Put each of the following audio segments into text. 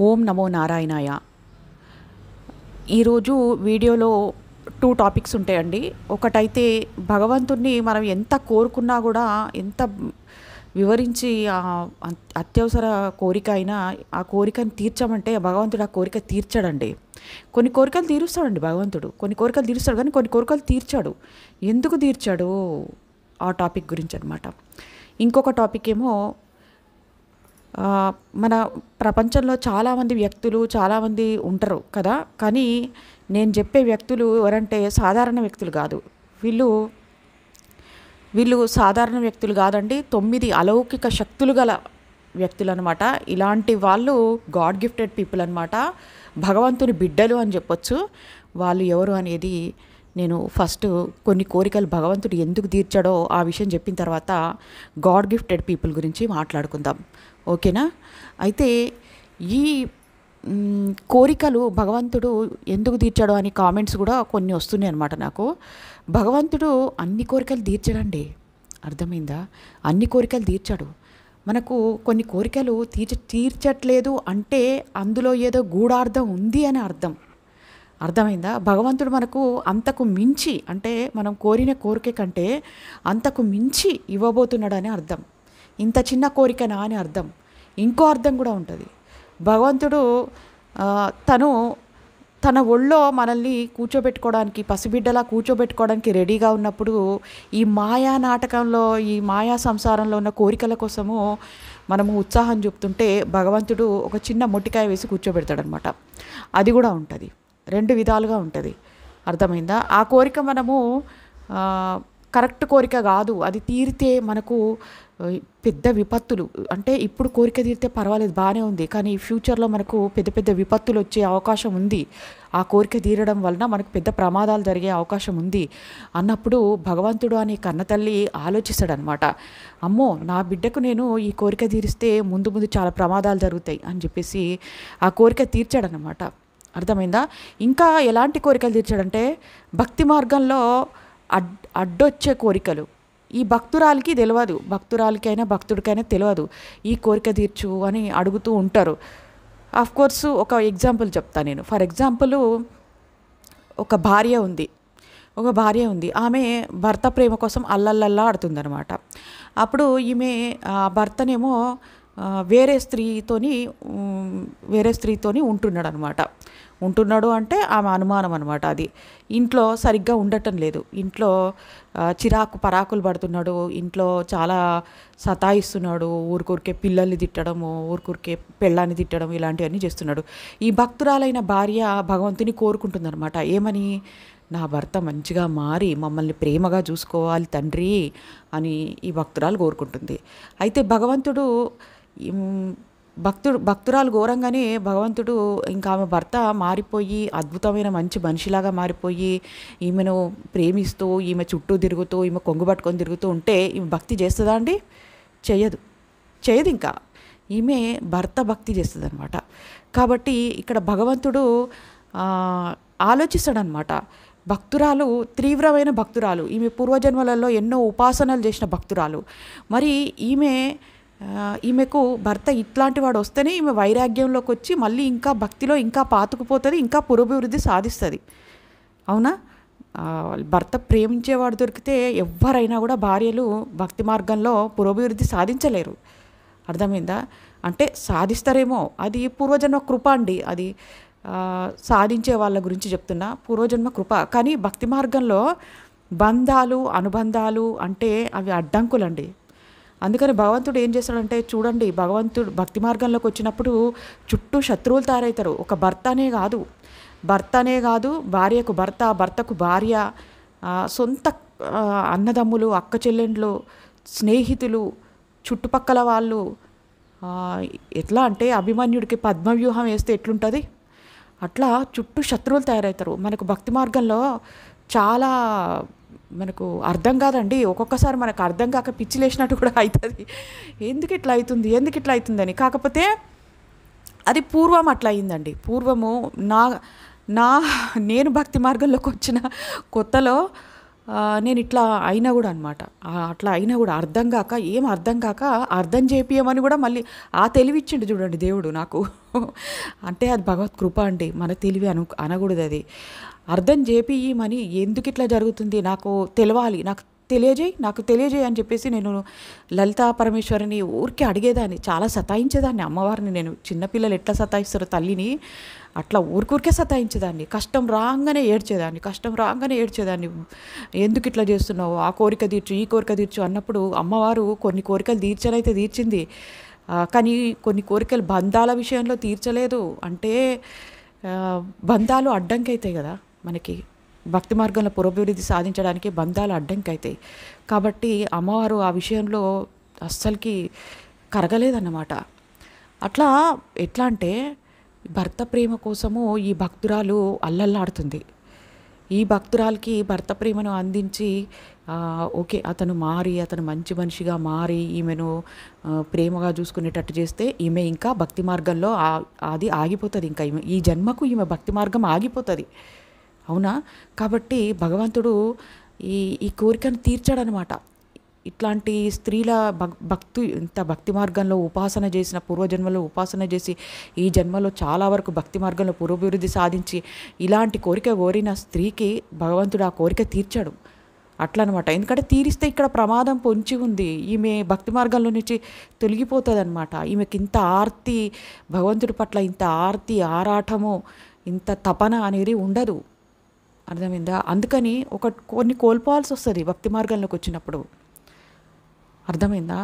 ఓం నమో నారాయణాయ. ఈరోజు వీడియోలో టూ టాపిక్స్ ఉంటాయండి. ఒకటైతే భగవంతుణ్ణి మనం ఎంత కోరుకున్నా కూడా ఎంత వివరించి అత్యవసర కోరిక అయినా ఆ కోరికను తీర్చమంటే భగవంతుడు ఆ కోరిక తీర్చాడండి. కొన్ని కోరికలు తీరుస్తాడండి భగవంతుడు. కొన్ని కోరికలు తీరుస్తాడు కానీ కొన్ని కోరికలు తీర్చాడు. ఎందుకు తీర్చాడు? ఆ టాపిక్ గురించి అనమాట ఇంకొక టాపిక్ ఏమో మన ప్రపంచంలో చాలామంది వ్యక్తులు చాలామంది ఉంటారు కదా. కానీ నేను చెప్పే వ్యక్తులు ఎవరంటే సాధారణ వ్యక్తులు కాదు. వీళ్ళు వీళ్ళు సాధారణ వ్యక్తులు కాదండి తొమ్మిది అలౌకిక శక్తులు గల వ్యక్తులు అనమాట ఇలాంటి వాళ్ళు గాడ్ గిఫ్టెడ్ పీపుల్ అనమాట భగవంతుని బిడ్డలు అని చెప్పొచ్చు. వాళ్ళు ఎవరు అనేది నేను ఫస్ట్ కొన్ని కోరికలు భగవంతుడు ఎందుకు తీర్చాడో ఆ విషయం చెప్పిన తర్వాత గాడ్ గిఫ్టెడ్ పీపుల్ గురించి మాట్లాడుకుందాం. ఓకేనా? అయితే ఈ కోరికలు భగవంతుడు ఎందుకు తీర్చాడు అని కామెంట్స్ కూడా కొన్ని వస్తున్నాయి అనమాట నాకు. భగవంతుడు అన్ని కోరికలు తీర్చడండి. అర్థమైందా? అన్ని కోరికలు తీర్చాడు. మనకు కొన్ని కోరికలు తీర్చ తీర్చట్లేదు అంటే అందులో ఏదో గూఢార్థం ఉంది అని అర్థం. అర్థమైందా? భగవంతుడు మనకు అంతకు మించి అంటే మనం కోరిన కోరిక కంటే అంతకు మించి ఇవ్వబోతున్నాడని అర్థం. ఇంత చిన్న కోరికనా అని అర్థం. ఇంకో అర్థం కూడా ఉంటుంది. భగవంతుడు తను తన ఒళ్ళో మనల్ని కూర్చోబెట్టుకోవడానికి పసిబిడ్డలా కూర్చోబెట్టుకోవడానికి రెడీగా ఉన్నప్పుడు ఈ మాయా నాటకంలో ఈ మాయా సంసారంలో ఉన్న కోరికల కోసము మనము ఉత్సాహం చూపుతుంటే భగవంతుడు ఒక చిన్న మొట్టికాయ వేసి కూర్చోబెడతాడనమాట. అది కూడా ఉంటుంది. రెండు విధాలుగా ఉంటుంది. అర్థమైందా? ఆ కోరిక మనము కరెక్ట్ కోరిక కాదు. అది తీరితే మనకు పెద్ద విపత్తులు. అంటే ఇప్పుడు కోరిక తీరితే పర్వాలేదు బాగానే ఉంది. కానీ ఫ్యూచర్లో మనకు పెద్ద పెద్ద విపత్తులు వచ్చే అవకాశం ఉంది. ఆ కోరిక తీరడం వలన మనకు పెద్ద ప్రమాదాలు జరిగే అవకాశం ఉంది. అన్నప్పుడు భగవంతుడు అనే కన్నతల్లి ఆలోచిస్తాడనమాట. అమ్మో నా బిడ్డకు నేను ఈ కోరిక తీరిస్తే ముందు ముందు చాలా ప్రమాదాలు జరుగుతాయి అని చెప్పేసి ఆ కోరిక తీర్చాడనమాట. అర్థమైందా? ఇంకా ఎలాంటి కోరికలు తీర్చాడంటే భక్తి మార్గంలో అడ్ అడ్డొచ్చే కోరికలు. ఈ భక్తురాలికి తెలియదు భక్తురాలికైనా భక్తుడికైనా తెలియదు ఈ కోరిక తీర్చు అని అడుగుతూ ఉంటారు. ఆఫ్ కోర్స్ ఒక ఎగ్జాంపుల్ చెప్తాను నేను. ఫర్ ఎగ్జాంపుల్ ఒక భార్య ఉంది. ఒక భార్య ఉంది. ఆమె భర్త ప్రేమ కోసం అల్లల్లల్లా ఆడుతుందనమాట అప్పుడు ఈమె భర్తనేమో వేరే స్త్రీతోని వేరే స్త్రీతోని ఉంటున్నాడు అనమాట ఉంటున్నాడు అంటే ఆమె అనుమానం అనమాట అది. ఇంట్లో సరిగ్గా ఉండటం లేదు. ఇంట్లో చిరాకు పరాకులు పడుతున్నాడు. ఇంట్లో చాలా సతాయిస్తున్నాడు. ఊరికూరికే పిల్లల్ని తిట్టడము ఊరికూరికే పెళ్ళాన్ని తిట్టడం ఇలాంటివన్నీ చేస్తున్నాడు. ఈ భక్తురాలైన భార్య భగవంతుని కోరుకుంటుందన్నమాట ఏమని? నా భర్త మంచిగా మారి మమ్మల్ని ప్రేమగా చూసుకోవాలి తండ్రి అని ఈ భక్తురాలు కోరుకుంటుంది. అయితే భగవంతుడు భక్తుడు భక్తురాలు ఘోరంగానే భగవంతుడు ఇంకా ఆమె భర్త మారిపోయి అద్భుతమైన మంచి మనిషిలాగా మారిపోయి ఈమెను ప్రేమిస్తూ ఈమె చుట్టూ తిరుగుతూ ఈమె కొంగు పట్టుకొని తిరుగుతూ ఉంటే ఈమె భక్తి చేస్తుందా అండి? చేయదు చేయదు ఇంకా. ఈమె భర్త భక్తి చేస్తుంది అనమాట కాబట్టి ఇక్కడ భగవంతుడు ఆలోచిస్తాడనమాట భక్తురాలు తీవ్రమైన భక్తురాలు. ఈమె పూర్వజన్మలలో ఎన్నో ఉపాసనలు చేసిన భక్తురాలు. మరి ఈమె ఈమెకు భర్త ఇట్లాంటి వాడు వస్తేనే ఈమె వైరాగ్యంలోకి వచ్చి మళ్ళీ ఇంకా భక్తిలో ఇంకా పాతుకుపోతుంది ఇంకా పురోభివృద్ధి సాధిస్తుంది. అవునా? భర్త ప్రేమించేవాడు దొరికితే ఎవరైనా కూడా భార్యలు భక్తి మార్గంలో పురోభివృద్ధి సాధించలేరు. అర్థమైందా? అంటే సాధిస్తారేమో అది పూర్వజన్మ కృప అండి. అది సాధించే వాళ్ళ గురించి చెప్తున్నా పూర్వజన్మ కృప. కానీ భక్తి మార్గంలో బంధాలు అనుబంధాలు అంటే అవి అడ్డంకులండి. అందుకని భగవంతుడు ఏం చేస్తాడంటే చూడండి భగవంతుడు భక్తి మార్గంలోకి వచ్చినప్పుడు చుట్టూ శత్రువులు తయారవుతారు. ఒక భర్తనే కాదు. భర్తనే కాదు భార్యకు భర్త భర్తకు భార్య సొంత అన్నదమ్ములు అక్క చెల్లెండ్లు స్నేహితులు చుట్టుపక్కల వాళ్ళు ఎట్లా అంటే అభిమన్యుడికి పద్మవ్యూహం వేస్తే ఎట్లుంటుంది? అట్లా చుట్టూ శత్రువులు తయారవుతారు. మనకు భక్తి మార్గంలో చాలా మనకు అర్థం కాదండి. ఒక్కొక్కసారి మనకు అర్థం కాక పిచ్చిలేసినట్టు కూడా అవుతుంది. ఎందుకు ఇట్లా అవుతుంది? ఎందుకు ఇట్లా అవుతుందని? కాకపోతే అది పూర్వం అట్లా అయిందండి. పూర్వము నా నా నేను భక్తి మార్గంలోకి వచ్చిన కొత్తలో నేను ఇట్లా అయినా కూడా అనమాట అట్లా అయినా కూడా అర్థం కాక ఏం అర్థం కాక అర్థం చేపియమని కూడా మళ్ళీ ఆ తెలివి ఇచ్చిండు చూడండి దేవుడు నాకు. అంటే అది భగవత్ కృప అండి. మన తెలివి అను అనకూడదు అది. అర్థం చేపియమని ఎందుకు ఇట్లా జరుగుతుంది? నాకు తెలవాలి. నాకు తెలియజేయి నాకు తెలియజేయి అని చెప్పేసి నేను లలితా పరమేశ్వరిని ఊరికే అడిగేదాన్ని. చాలా సతాయించేదాన్ని అమ్మవారిని నేను. చిన్నపిల్లలు ఎట్లా సతాయిస్తారో తల్లిని అట్లా ఊరికూరికే సతాయించేదాన్ని. కష్టం రాగానే ఏడ్చేదాన్ని. కష్టం రాగానే ఏడ్చేదాన్ని. ఎందుకు ఇట్లా చేస్తున్నావు? ఆ కోరిక తీర్చు ఈ కోరిక తీర్చు అన్నప్పుడు అమ్మవారు కొన్ని కోరికలు తీర్చనైతే తీర్చింది. కానీ కొన్ని కోరికలు బంధాల విషయంలో తీర్చలేదు. అంటే బంధాలు అడ్డంకి అవుతాయి కదా. మనకి భక్తి మార్గంలో పురోభివృద్ధి సాధించడానికి బంధాలు అడ్డంకి అవుతాయి కాబట్టి అమ్మవారు ఆ విషయంలో అస్సలకి కరగలేదన్నమాట. అట్లా ఎట్లా అంటే భర్త ప్రేమ కోసము ఈ భక్తురాలు అల్లల్లాడుతుంది. ఈ భక్తురాలకి భర్త ప్రేమను అందించి ఓకే అతను మారి అతను మంచి మనిషిగా మారి ఈమెను ప్రేమగా చూసుకునేటట్టు చేస్తే ఈమె ఇంకా భక్తి మార్గంలో అది ఆగిపోతుంది. ఇంకా ఈమె ఈ జన్మకు ఈమె భక్తి మార్గం ఆగిపోతుంది. అవునా? కాబట్టి భగవంతుడు ఈ ఈ కోరికను తీర్చాడనమాట ఇట్లాంటి స్త్రీల భక్ భక్తు ఇంత భక్తి మార్గంలో ఉపాసన చేసిన పూర్వజన్మలో ఉపాసన చేసి ఈ జన్మలో చాలా వరకు భక్తి మార్గంలో పూర్వభివృద్ధి సాధించి ఇలాంటి కోరిక కోరిన స్త్రీకి భగవంతుడు ఆ కోరిక తీర్చాడు. అట్లా అనమాట ఎందుకంటే తీరిస్తే ఇక్కడ ప్రమాదం పొంచి ఉంది. ఈమె భక్తి మార్గంలో నుంచి తొలగిపోతుంది అనమాట ఈమెకి ఇంత ఆర్తి భగవంతుడి పట్ల ఇంత ఆర్తి ఆరాటము ఇంత తపన అనేది ఉండదు. అర్థమైందా? అందుకని ఒక కొన్ని కోల్పోవాల్సి వస్తుంది భక్తి మార్గంలోకి వచ్చినప్పుడు. అర్థమైందా?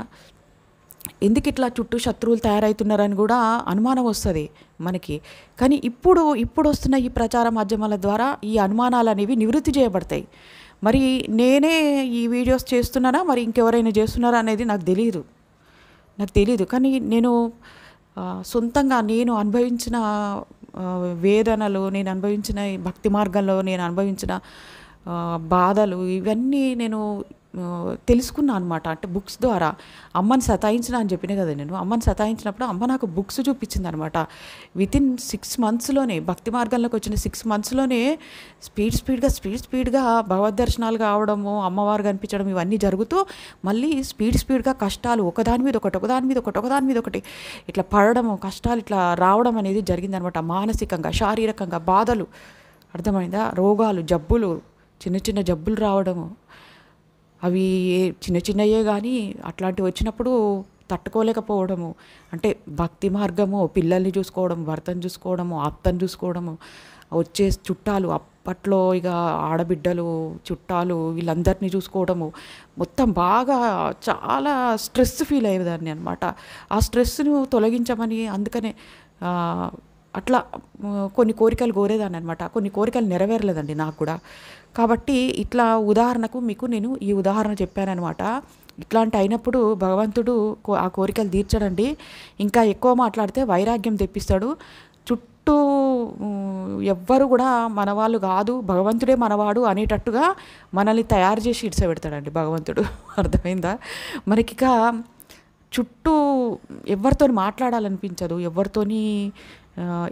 ఎందుకు ఇట్లా చుట్టూ శత్రువులు తయారవుతున్నారని కూడా అనుమానం వస్తుంది మనకి. కానీ ఇప్పుడు ఇప్పుడు వస్తున్న ఈ ప్రచార మాధ్యమాల ద్వారా ఈ అనుమానాలు అనేవి నివృత్తి చేయబడతాయి. మరి నేనే ఈ వీడియోస్ చేస్తున్నానా? మరి ఇంకెవరైనా చేస్తున్నారా అనేది నాకు తెలియదు నాకు తెలియదు కానీ నేను సొంతంగా నేను అనుభవించిన వేదనలు నేను అనుభవించిన భక్తి మార్గంలో నేను అనుభవించిన బాధలు ఇవన్నీ నేను తెలుసుకున్నా అనమాట అంటే బుక్స్ ద్వారా అమ్మని సతాయించిన అని చెప్పిన కదా నేను అమ్మని సతాయించినప్పుడు అమ్మ నాకు బుక్స్ చూపించింది అనమాట విత్ ఇన్ సిక్స్ మంత్స్లోనే భక్తి మార్గంలోకి వచ్చిన సిక్స్ మంత్స్లోనే స్పీడ్ స్పీడ్గా స్పీడ్ స్పీడ్గా భగవద్ దర్శనాలు కావడము అమ్మవారు కనిపించడం ఇవన్నీ జరుగుతూ మళ్ళీ స్పీడ్ స్పీడ్గా కష్టాలు ఒకదాని మీద ఒకటి ఒకదాని మీద ఒకటి ఒకదాని మీద ఒకటి ఇట్లా పడడము కష్టాలు ఇట్లా రావడం అనేది జరిగిందనమాట మానసికంగా శారీరకంగా బాధలు అర్థమైందా? రోగాలు జబ్బులు చిన్న చిన్న జబ్బులు రావడము అవి చిన్న చిన్నయే కానీ అట్లాంటివి వచ్చినప్పుడు తట్టుకోలేకపోవడము. అంటే భక్తి మార్గము పిల్లల్ని చూసుకోవడం భర్తను చూసుకోవడము అత్తను చూసుకోవడము వచ్చే చుట్టాలు అప్పట్లో ఇక ఆడబిడ్డలు చుట్టాలు వీళ్ళందరినీ చూసుకోవడము. మొత్తం బాగా చాలా స్ట్రెస్ ఫీల్ అయ్యేదాన్ని అనమాట ఆ స్ట్రెస్ను తొలగించమని అందుకనే అట్లా కొన్ని కోరికలు కోరేదాన్ని అనమాట కొన్ని కోరికలు నెరవేరలేదండి నాకు కూడా. కాబట్టి ఇట్లా ఉదాహరణకు మీకు నేను ఈ ఉదాహరణ చెప్పాననమాట ఇట్లాంటి అయినప్పుడు భగవంతుడు కో- ఆ కోరికలు తీర్చడండి. ఇంకా ఎక్కువ మాట్లాడితే వైరాగ్యం తెప్పిస్తాడు. చుట్టూ ఎవ్వరు కూడా మనవాళ్ళు కాదు భగవంతుడే మనవాడు అనేటట్టుగా మనల్ని తయారు చేసి ఇడిసబెడతాడండి భగవంతుడు. అర్థమైందా? మనకిక చుట్టూ ఎవరితో మాట్లాడాలనిపించదు. ఎవరితోని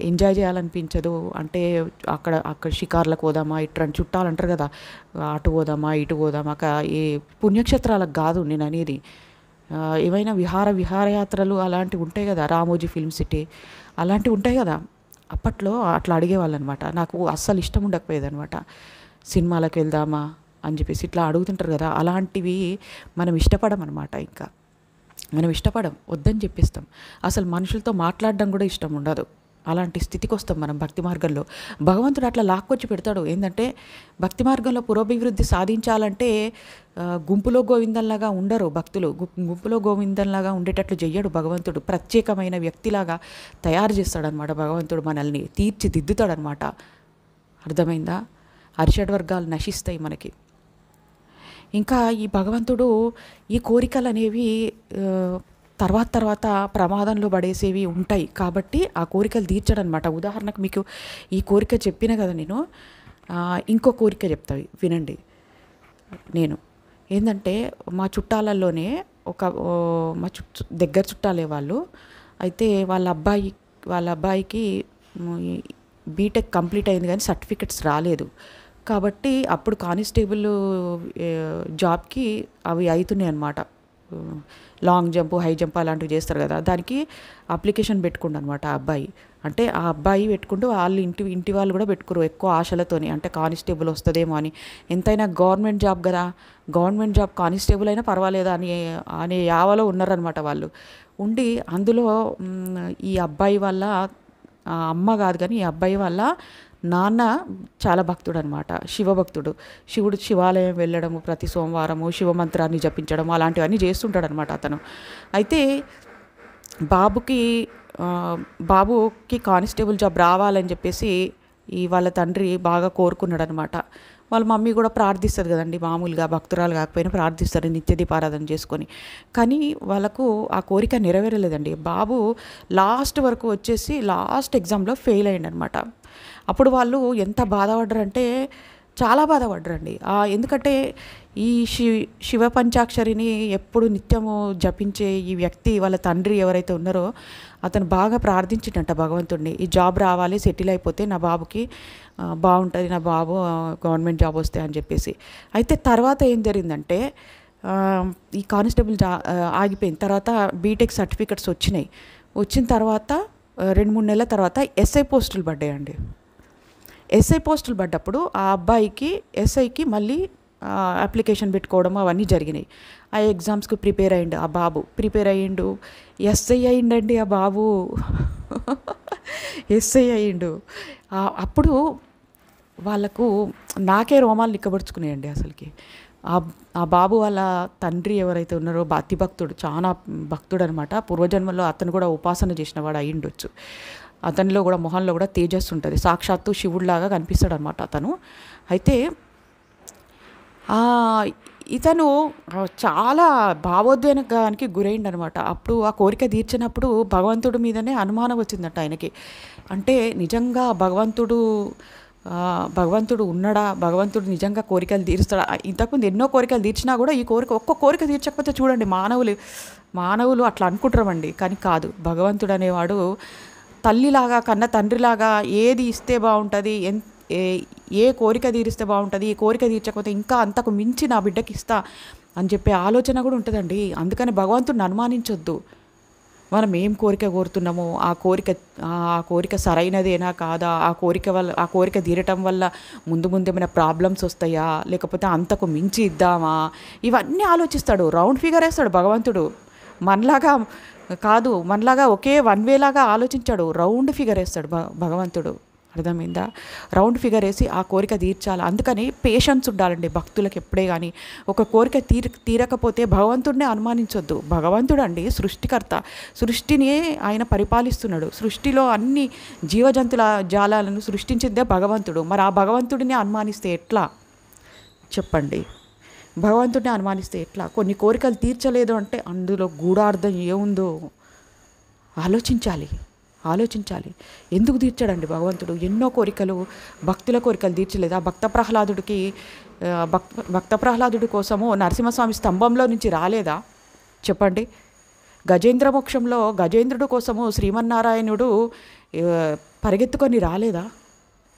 ఎంజాయ్ చేయాలనిపించదు. అంటే అక్కడ అక్కడ షికార్లకు పోదామా ఇట్లాంటి చుట్టాలు అంటారు కదా. అటు పోదామా ఇటు పోదామా ఈ ఏ పుణ్యక్షేత్రాలకు కాదు నేను అనేది. ఏవైనా విహార విహారయాత్రలు అలాంటివి ఉంటాయి కదా రామోజీ ఫిల్మ్ సిటీ అలాంటివి ఉంటాయి కదా. అప్పట్లో అట్లా అడిగేవాళ్ళు అనమాట నాకు అస్సలు ఇష్టం ఉండకపోయేదనమాట. సినిమాలకు వెళ్దామా అని చెప్పేసి ఇట్లా అడుగుతుంటారు కదా. అలాంటివి మనం ఇష్టపడమనమాట ఇంకా. మనం ఇష్టపడం వద్దని చెప్పిస్తాం. అసలు మనుషులతో మాట్లాడడం కూడా ఇష్టం ఉండదు. అలాంటి స్థితికి వస్తాం మనం భక్తి మార్గంలో. భగవంతుడు అట్లా లాక్కొచ్చి పెడతాడు. ఏంటంటే భక్తి మార్గంలో పురోభివృద్ధి సాధించాలంటే గుంపులో గోవిందంలాగా ఉండరు భక్తులు. గుంపులో గోవిందంలాగా ఉండేటట్లు చెయ్యడు భగవంతుడు. ప్రత్యేకమైన వ్యక్తిలాగా తయారు చేస్తాడనమాట భగవంతుడు మనల్ని. తీర్చిదిద్దుతాడనమాట అర్థమైందా? అరిషడ్ వర్గాలు నశిస్తాయి మనకి. ఇంకా ఈ భగవంతుడు ఈ కోరికలు అనేవి తర్వాత తర్వాత ప్రమాదంలో పడేసేవి ఉంటాయి. కాబట్టి ఆ కోరికలు తీర్చడనమాట ఉదాహరణకు మీకు ఈ కోరిక చెప్పిన కదా నేను ఇంకో కోరిక చెప్తావి వినండి. నేను ఏంటంటే మా చుట్టాలలోనే ఒక మా చుట్టూ దగ్గర చుట్టాలే వాళ్ళు. అయితే వాళ్ళ అబ్బాయి వాళ్ళ అబ్బాయికి బీటెక్ కంప్లీట్ అయింది కానీ సర్టిఫికెట్స్ రాలేదు. కాబట్టి అప్పుడు కానిస్టేబుల్ జాబ్కి అవి అవుతున్నాయి అన్నమాట లాంగ్ జంప్ హై జంప్ అలాంటివి చేస్తారు కదా. దానికి అప్లికేషన్ పెట్టుకుండు అనమాట ఆ అబ్బాయి. అంటే ఆ అబ్బాయి పెట్టుకుంటూ వాళ్ళు ఇంటి ఇంటి వాళ్ళు కూడా పెట్టుకురు ఎక్కువ ఆశలతోని. అంటే కానిస్టేబుల్ వస్తుందేమో అని. ఎంతైనా గవర్నమెంట్ జాబ్ కదా. గవర్నమెంట్ జాబ్ కానిస్టేబుల్ అయినా పర్వాలేదు అని అనే యావలో ఉన్నారనమాట వాళ్ళు. ఉండి అందులో ఈ అబ్బాయి వల్ల అమ్మ కాదు కానీ ఈ అబ్బాయి వల్ల నాన్న చాలా భక్తుడు అనమాట శివభక్తుడు. శివుడు శివాలయం వెళ్ళడము ప్రతి సోమవారము శివమంత్రాన్ని జపించడం అలాంటివన్నీ చేస్తుంటాడు అనమాట అతను. అయితే బాబుకి బాబుకి కానిస్టేబుల్ జాబ్ రావాలని చెప్పేసి ఈ వాళ్ళ తండ్రి బాగా కోరుకున్నాడు అనమాట వాళ్ళ మమ్మీ కూడా ప్రార్థిస్తుంది కదండి మామూలుగా భక్తురాలు కాకపోయినా ప్రార్థిస్తారు నిత్య దీపారాధన చేసుకొని. కానీ వాళ్ళకు ఆ కోరిక నెరవేరలేదండి. బాబు లాస్ట్ వరకు వచ్చేసి లాస్ట్ ఎగ్జామ్లో ఫెయిల్ అయ్యిండు అనమాట అప్పుడు వాళ్ళు ఎంత బాధపడ్డారంటే చాలా బాధపడ్డారండి. ఎందుకంటే ఈ శి శివ పంచాక్షరిని ఎప్పుడు నిత్యము జపించే ఈ వ్యక్తి వాళ్ళ తండ్రి ఎవరైతే ఉన్నారో అతను బాగా ప్రార్థించిండంట భగవంతుడిని ఈ జాబ్ రావాలి సెటిల్ అయిపోతే నా బాబుకి బాగుంటుంది నా బాబు గవర్నమెంట్ జాబ్ వస్తే అని చెప్పేసి. అయితే తర్వాత ఏం జరిగిందంటే ఈ కానిస్టేబుల్ జా ఆగిపోయిన తర్వాత బీటెక్ సర్టిఫికెట్స్ వచ్చినాయి. వచ్చిన తర్వాత రెండు మూడు నెలల తర్వాత ఎస్ఐ పోస్టులు పడ్డాయండి. ఎస్ఐ పోస్టులు పడ్డప్పుడు ఆ అబ్బాయికి ఎస్ఐకి మళ్ళీ అప్లికేషన్ పెట్టుకోవడం అవన్నీ జరిగినాయి. ఆ ఎగ్జామ్స్కి ప్రిపేర్ అయ్యిండు ఆ బాబు. ప్రిపేర్ అయ్యిండు. ఎస్ఐ అయ్యిండండి ఆ బాబు. ఎస్ఐ అయ్యిండు. అప్పుడు వాళ్ళకు నాకే రోమాలు నిక్కబడుచుకున్నాయండి అసలుకి. ఆ బాబు వాళ్ళ తండ్రి ఎవరైతే ఉన్నారో అతి భక్తుడు చాలా భక్తుడు అనమాట పూర్వజన్మలో అతను కూడా ఉపాసన చేసిన వాడు అయ్యిండొచ్చు. అతనిలో కూడా మొహంలో కూడా తేజస్సు ఉంటుంది. సాక్షాత్తు శివుడిలాగా కనిపిస్తాడు అనమాట అతను. అయితే ఇతను చాలా భావోద్వేగానికి గురైండు అనమాట అప్పుడు ఆ కోరిక తీర్చినప్పుడు భగవంతుడి మీదనే అనుమానం వచ్చిందట ఆయనకి. అంటే నిజంగా భగవంతుడు భగవంతుడు ఉన్నాడా? భగవంతుడు నిజంగా కోరికలు తీరుస్తాడా? ఇంతకుముందు ఎన్నో కోరికలు తీర్చినా కూడా ఈ కోరిక ఒక్క కోరిక తీర్చకపోతే చూడండి మానవులు మానవులు అట్లా అనుకుంటారండి కానీ కాదు. భగవంతుడు అనేవాడు తల్లిలాగా కన్న తండ్రిలాగా ఏది ఇస్తే బాగుంటుంది ఎన్ ఏ ఏ కోరిక తీరిస్తే బాగుంటుంది ఈ కోరిక తీర్చకపోతే ఇంకా అంతకు మించి నా బిడ్డకి ఇస్తా అని చెప్పే ఆలోచన కూడా ఉంటుందండి. అందుకని భగవంతుడిని అనుమానించొద్దు. మనం ఏం కోరిక కోరుతున్నామో ఆ కోరిక ఆ కోరిక సరైనదేనా కాదా ఆ కోరిక వల్ల ఆ కోరిక తీరటం వల్ల ముందు ముందు ఏమైనా ప్రాబ్లమ్స్ వస్తాయా లేకపోతే అంతకు మించి ఇద్దామా? ఇవన్నీ ఆలోచిస్తాడు రౌండ్ ఫిగర్ వేస్తాడు భగవంతుడు. మనలాగా కాదు మనలాగా ఒకే వన్ వేలాగా ఆలోచించాడు. రౌండ్ ఫిగర్ వేస్తాడు భ భగవంతుడు. అర్థమైందా? రౌండ్ ఫిగర్ వేసి ఆ కోరిక తీర్చాలి. అందుకని పేషెన్స్ ఉండాలండి భక్తులకు ఎప్పుడే కానీ ఒక కోరిక తీర తీరకపోతే భగవంతుడినే అనుమానించొద్దు. భగవంతుడు అండి సృష్టికర్త. సృష్టిని ఆయన పరిపాలిస్తున్నాడు. సృష్టిలో అన్ని జీవజంతుల జాలాలను సృష్టించిందే భగవంతుడు. మరి ఆ భగవంతుడిని అనుమానిస్తే ఎట్లా? చెప్పండి. భగవంతుడిని అనుమానిస్తే ఎట్లా? కొన్ని కోరికలు తీర్చలేదు అంటే అందులో గూఢార్థం ఏముందో ఆలోచించాలి. ఆలోచించాలి. ఎందుకు తీర్చాడండి భగవంతుడు? ఎన్నో కోరికలు భక్తుల కోరికలు తీర్చలేదు. ఆ భక్త ప్రహ్లాదుడికి భక్ భక్త భక్త ప్రహ్లాదుడి కోసము నరసింహస్వామి స్తంభంలో నుంచి రాలేదా? చెప్పండి. గజేంద్ర మోక్షంలో గజేంద్రుడు కోసము శ్రీమన్నారాయణుడు పరిగెత్తుకొని రాలేదా?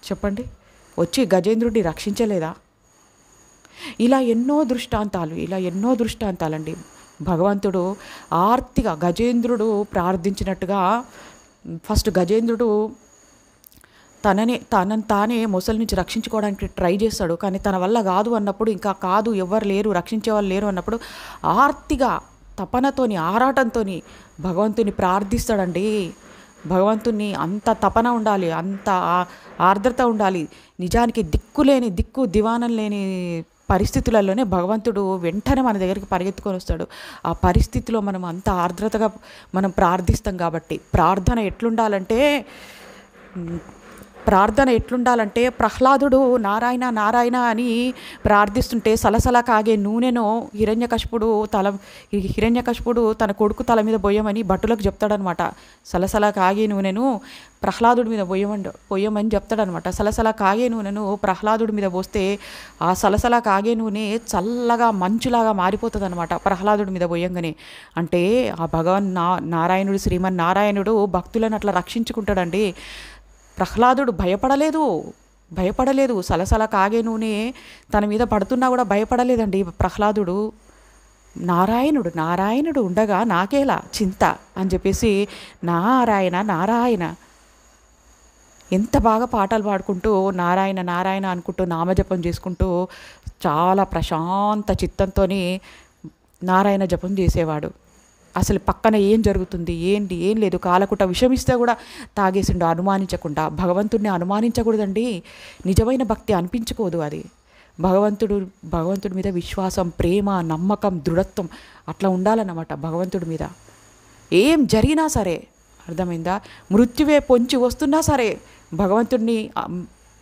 చెప్పండి. వచ్చి గజేంద్రుడిని రక్షించలేదా? ఇలా ఎన్నో దృష్టాంతాలు ఇలా ఎన్నో దృష్టాంతాలండి. భగవంతుడు ఆర్తిగా గజేంద్రుడు ప్రార్థించినట్టుగా ఫస్ట్ గజేంద్రుడు తననే తనని తానే మొసలి నుంచి రక్షించుకోవడానికి ట్రై చేస్తాడు. కానీ తన వల్ల కాదు అన్నప్పుడు ఇంకా కాదు ఎవరు లేరు రక్షించే వాళ్ళు లేరు అన్నప్పుడు ఆర్తిగా తపనతోని ఆరాటంతోని భగవంతుని ప్రార్థిస్తాడండి. భగవంతుని అంత తపన ఉండాలి అంత ఆర్ద్రత ఉండాలి. నిజానికి దిక్కు లేని దిక్కు దివానం లేని పరిస్థితులలోనే భగవంతుడు వెంటనే మన దగ్గరికి పరిగెత్తుకొని వస్తాడు. ఆ పరిస్థితిలో మనం అంత ఆర్ద్రతగా మనం ప్రార్థిస్తాం కాబట్టి ప్రార్థన ఎట్లుండాలంటే ప్రార్థన ఎట్లుండాలంటే ప్రహ్లాదుడు నారాయణ నారాయణ అని ప్రార్థిస్తుంటే సలసల కాగే నూనెను హిరణ్యకశపుడు తల హిరణ్యకశపుడు తన కొడుకు తల మీద పోయమని భటులకు చెప్తాడనమాట. సలసల కాగే నూనెను ప్రహ్లాదుడి మీద పోయమని పోయమని చెప్తాడనమాట. సలసల కాగే నూనెను ప్రహ్లాదుడి మీద పోస్తే ఆ సలసల కాగే నూనె చల్లగా మంచులాగా మారిపోతుంది అనమాట ప్రహ్లాదుడి మీద పోయంగానే అంటే ఆ భగవన్ నా నారాయణుడు శ్రీమన్ నారాయణుడు భక్తులను అట్లా రక్షించుకుంటాడండి. ప్రహ్లాదుడు భయపడలేదు భయపడలేదు. సలసల కాగే నూనె తన మీద పడుతున్నా కూడా భయపడలేదండి ప్రహ్లాదుడు. నారాయణుడు నారాయణుడు ఉండగా నాకేలా చింత అని చెప్పేసి నారాయణ నారాయణ. ఎంత బాగా పాటలు పాడుకుంటూ నారాయణ నారాయణ అనుకుంటూ నామజపం చేసుకుంటూ చాలా ప్రశాంత చిత్తంతో నారాయణ జపం చేసేవాడు. అసలు పక్కన ఏం జరుగుతుంది ఏంటి ఏం లేదు. కాలకుట విషమిస్తే కూడా తాగేసిండు అనుమానించకుండా. భగవంతుడిని అనుమానించకూడదండి. నిజమైన భక్తి అనిపించుకోదు అది. భగవంతుడు భగవంతుడి మీద విశ్వాసం ప్రేమ నమ్మకం దృఢత్వం అట్లా ఉండాలన్నమాట భగవంతుడి మీద. ఏం జరిగినా సరే అర్థమైందా? మృత్యువే పొంచి వస్తున్నా సరే భగవంతుడిని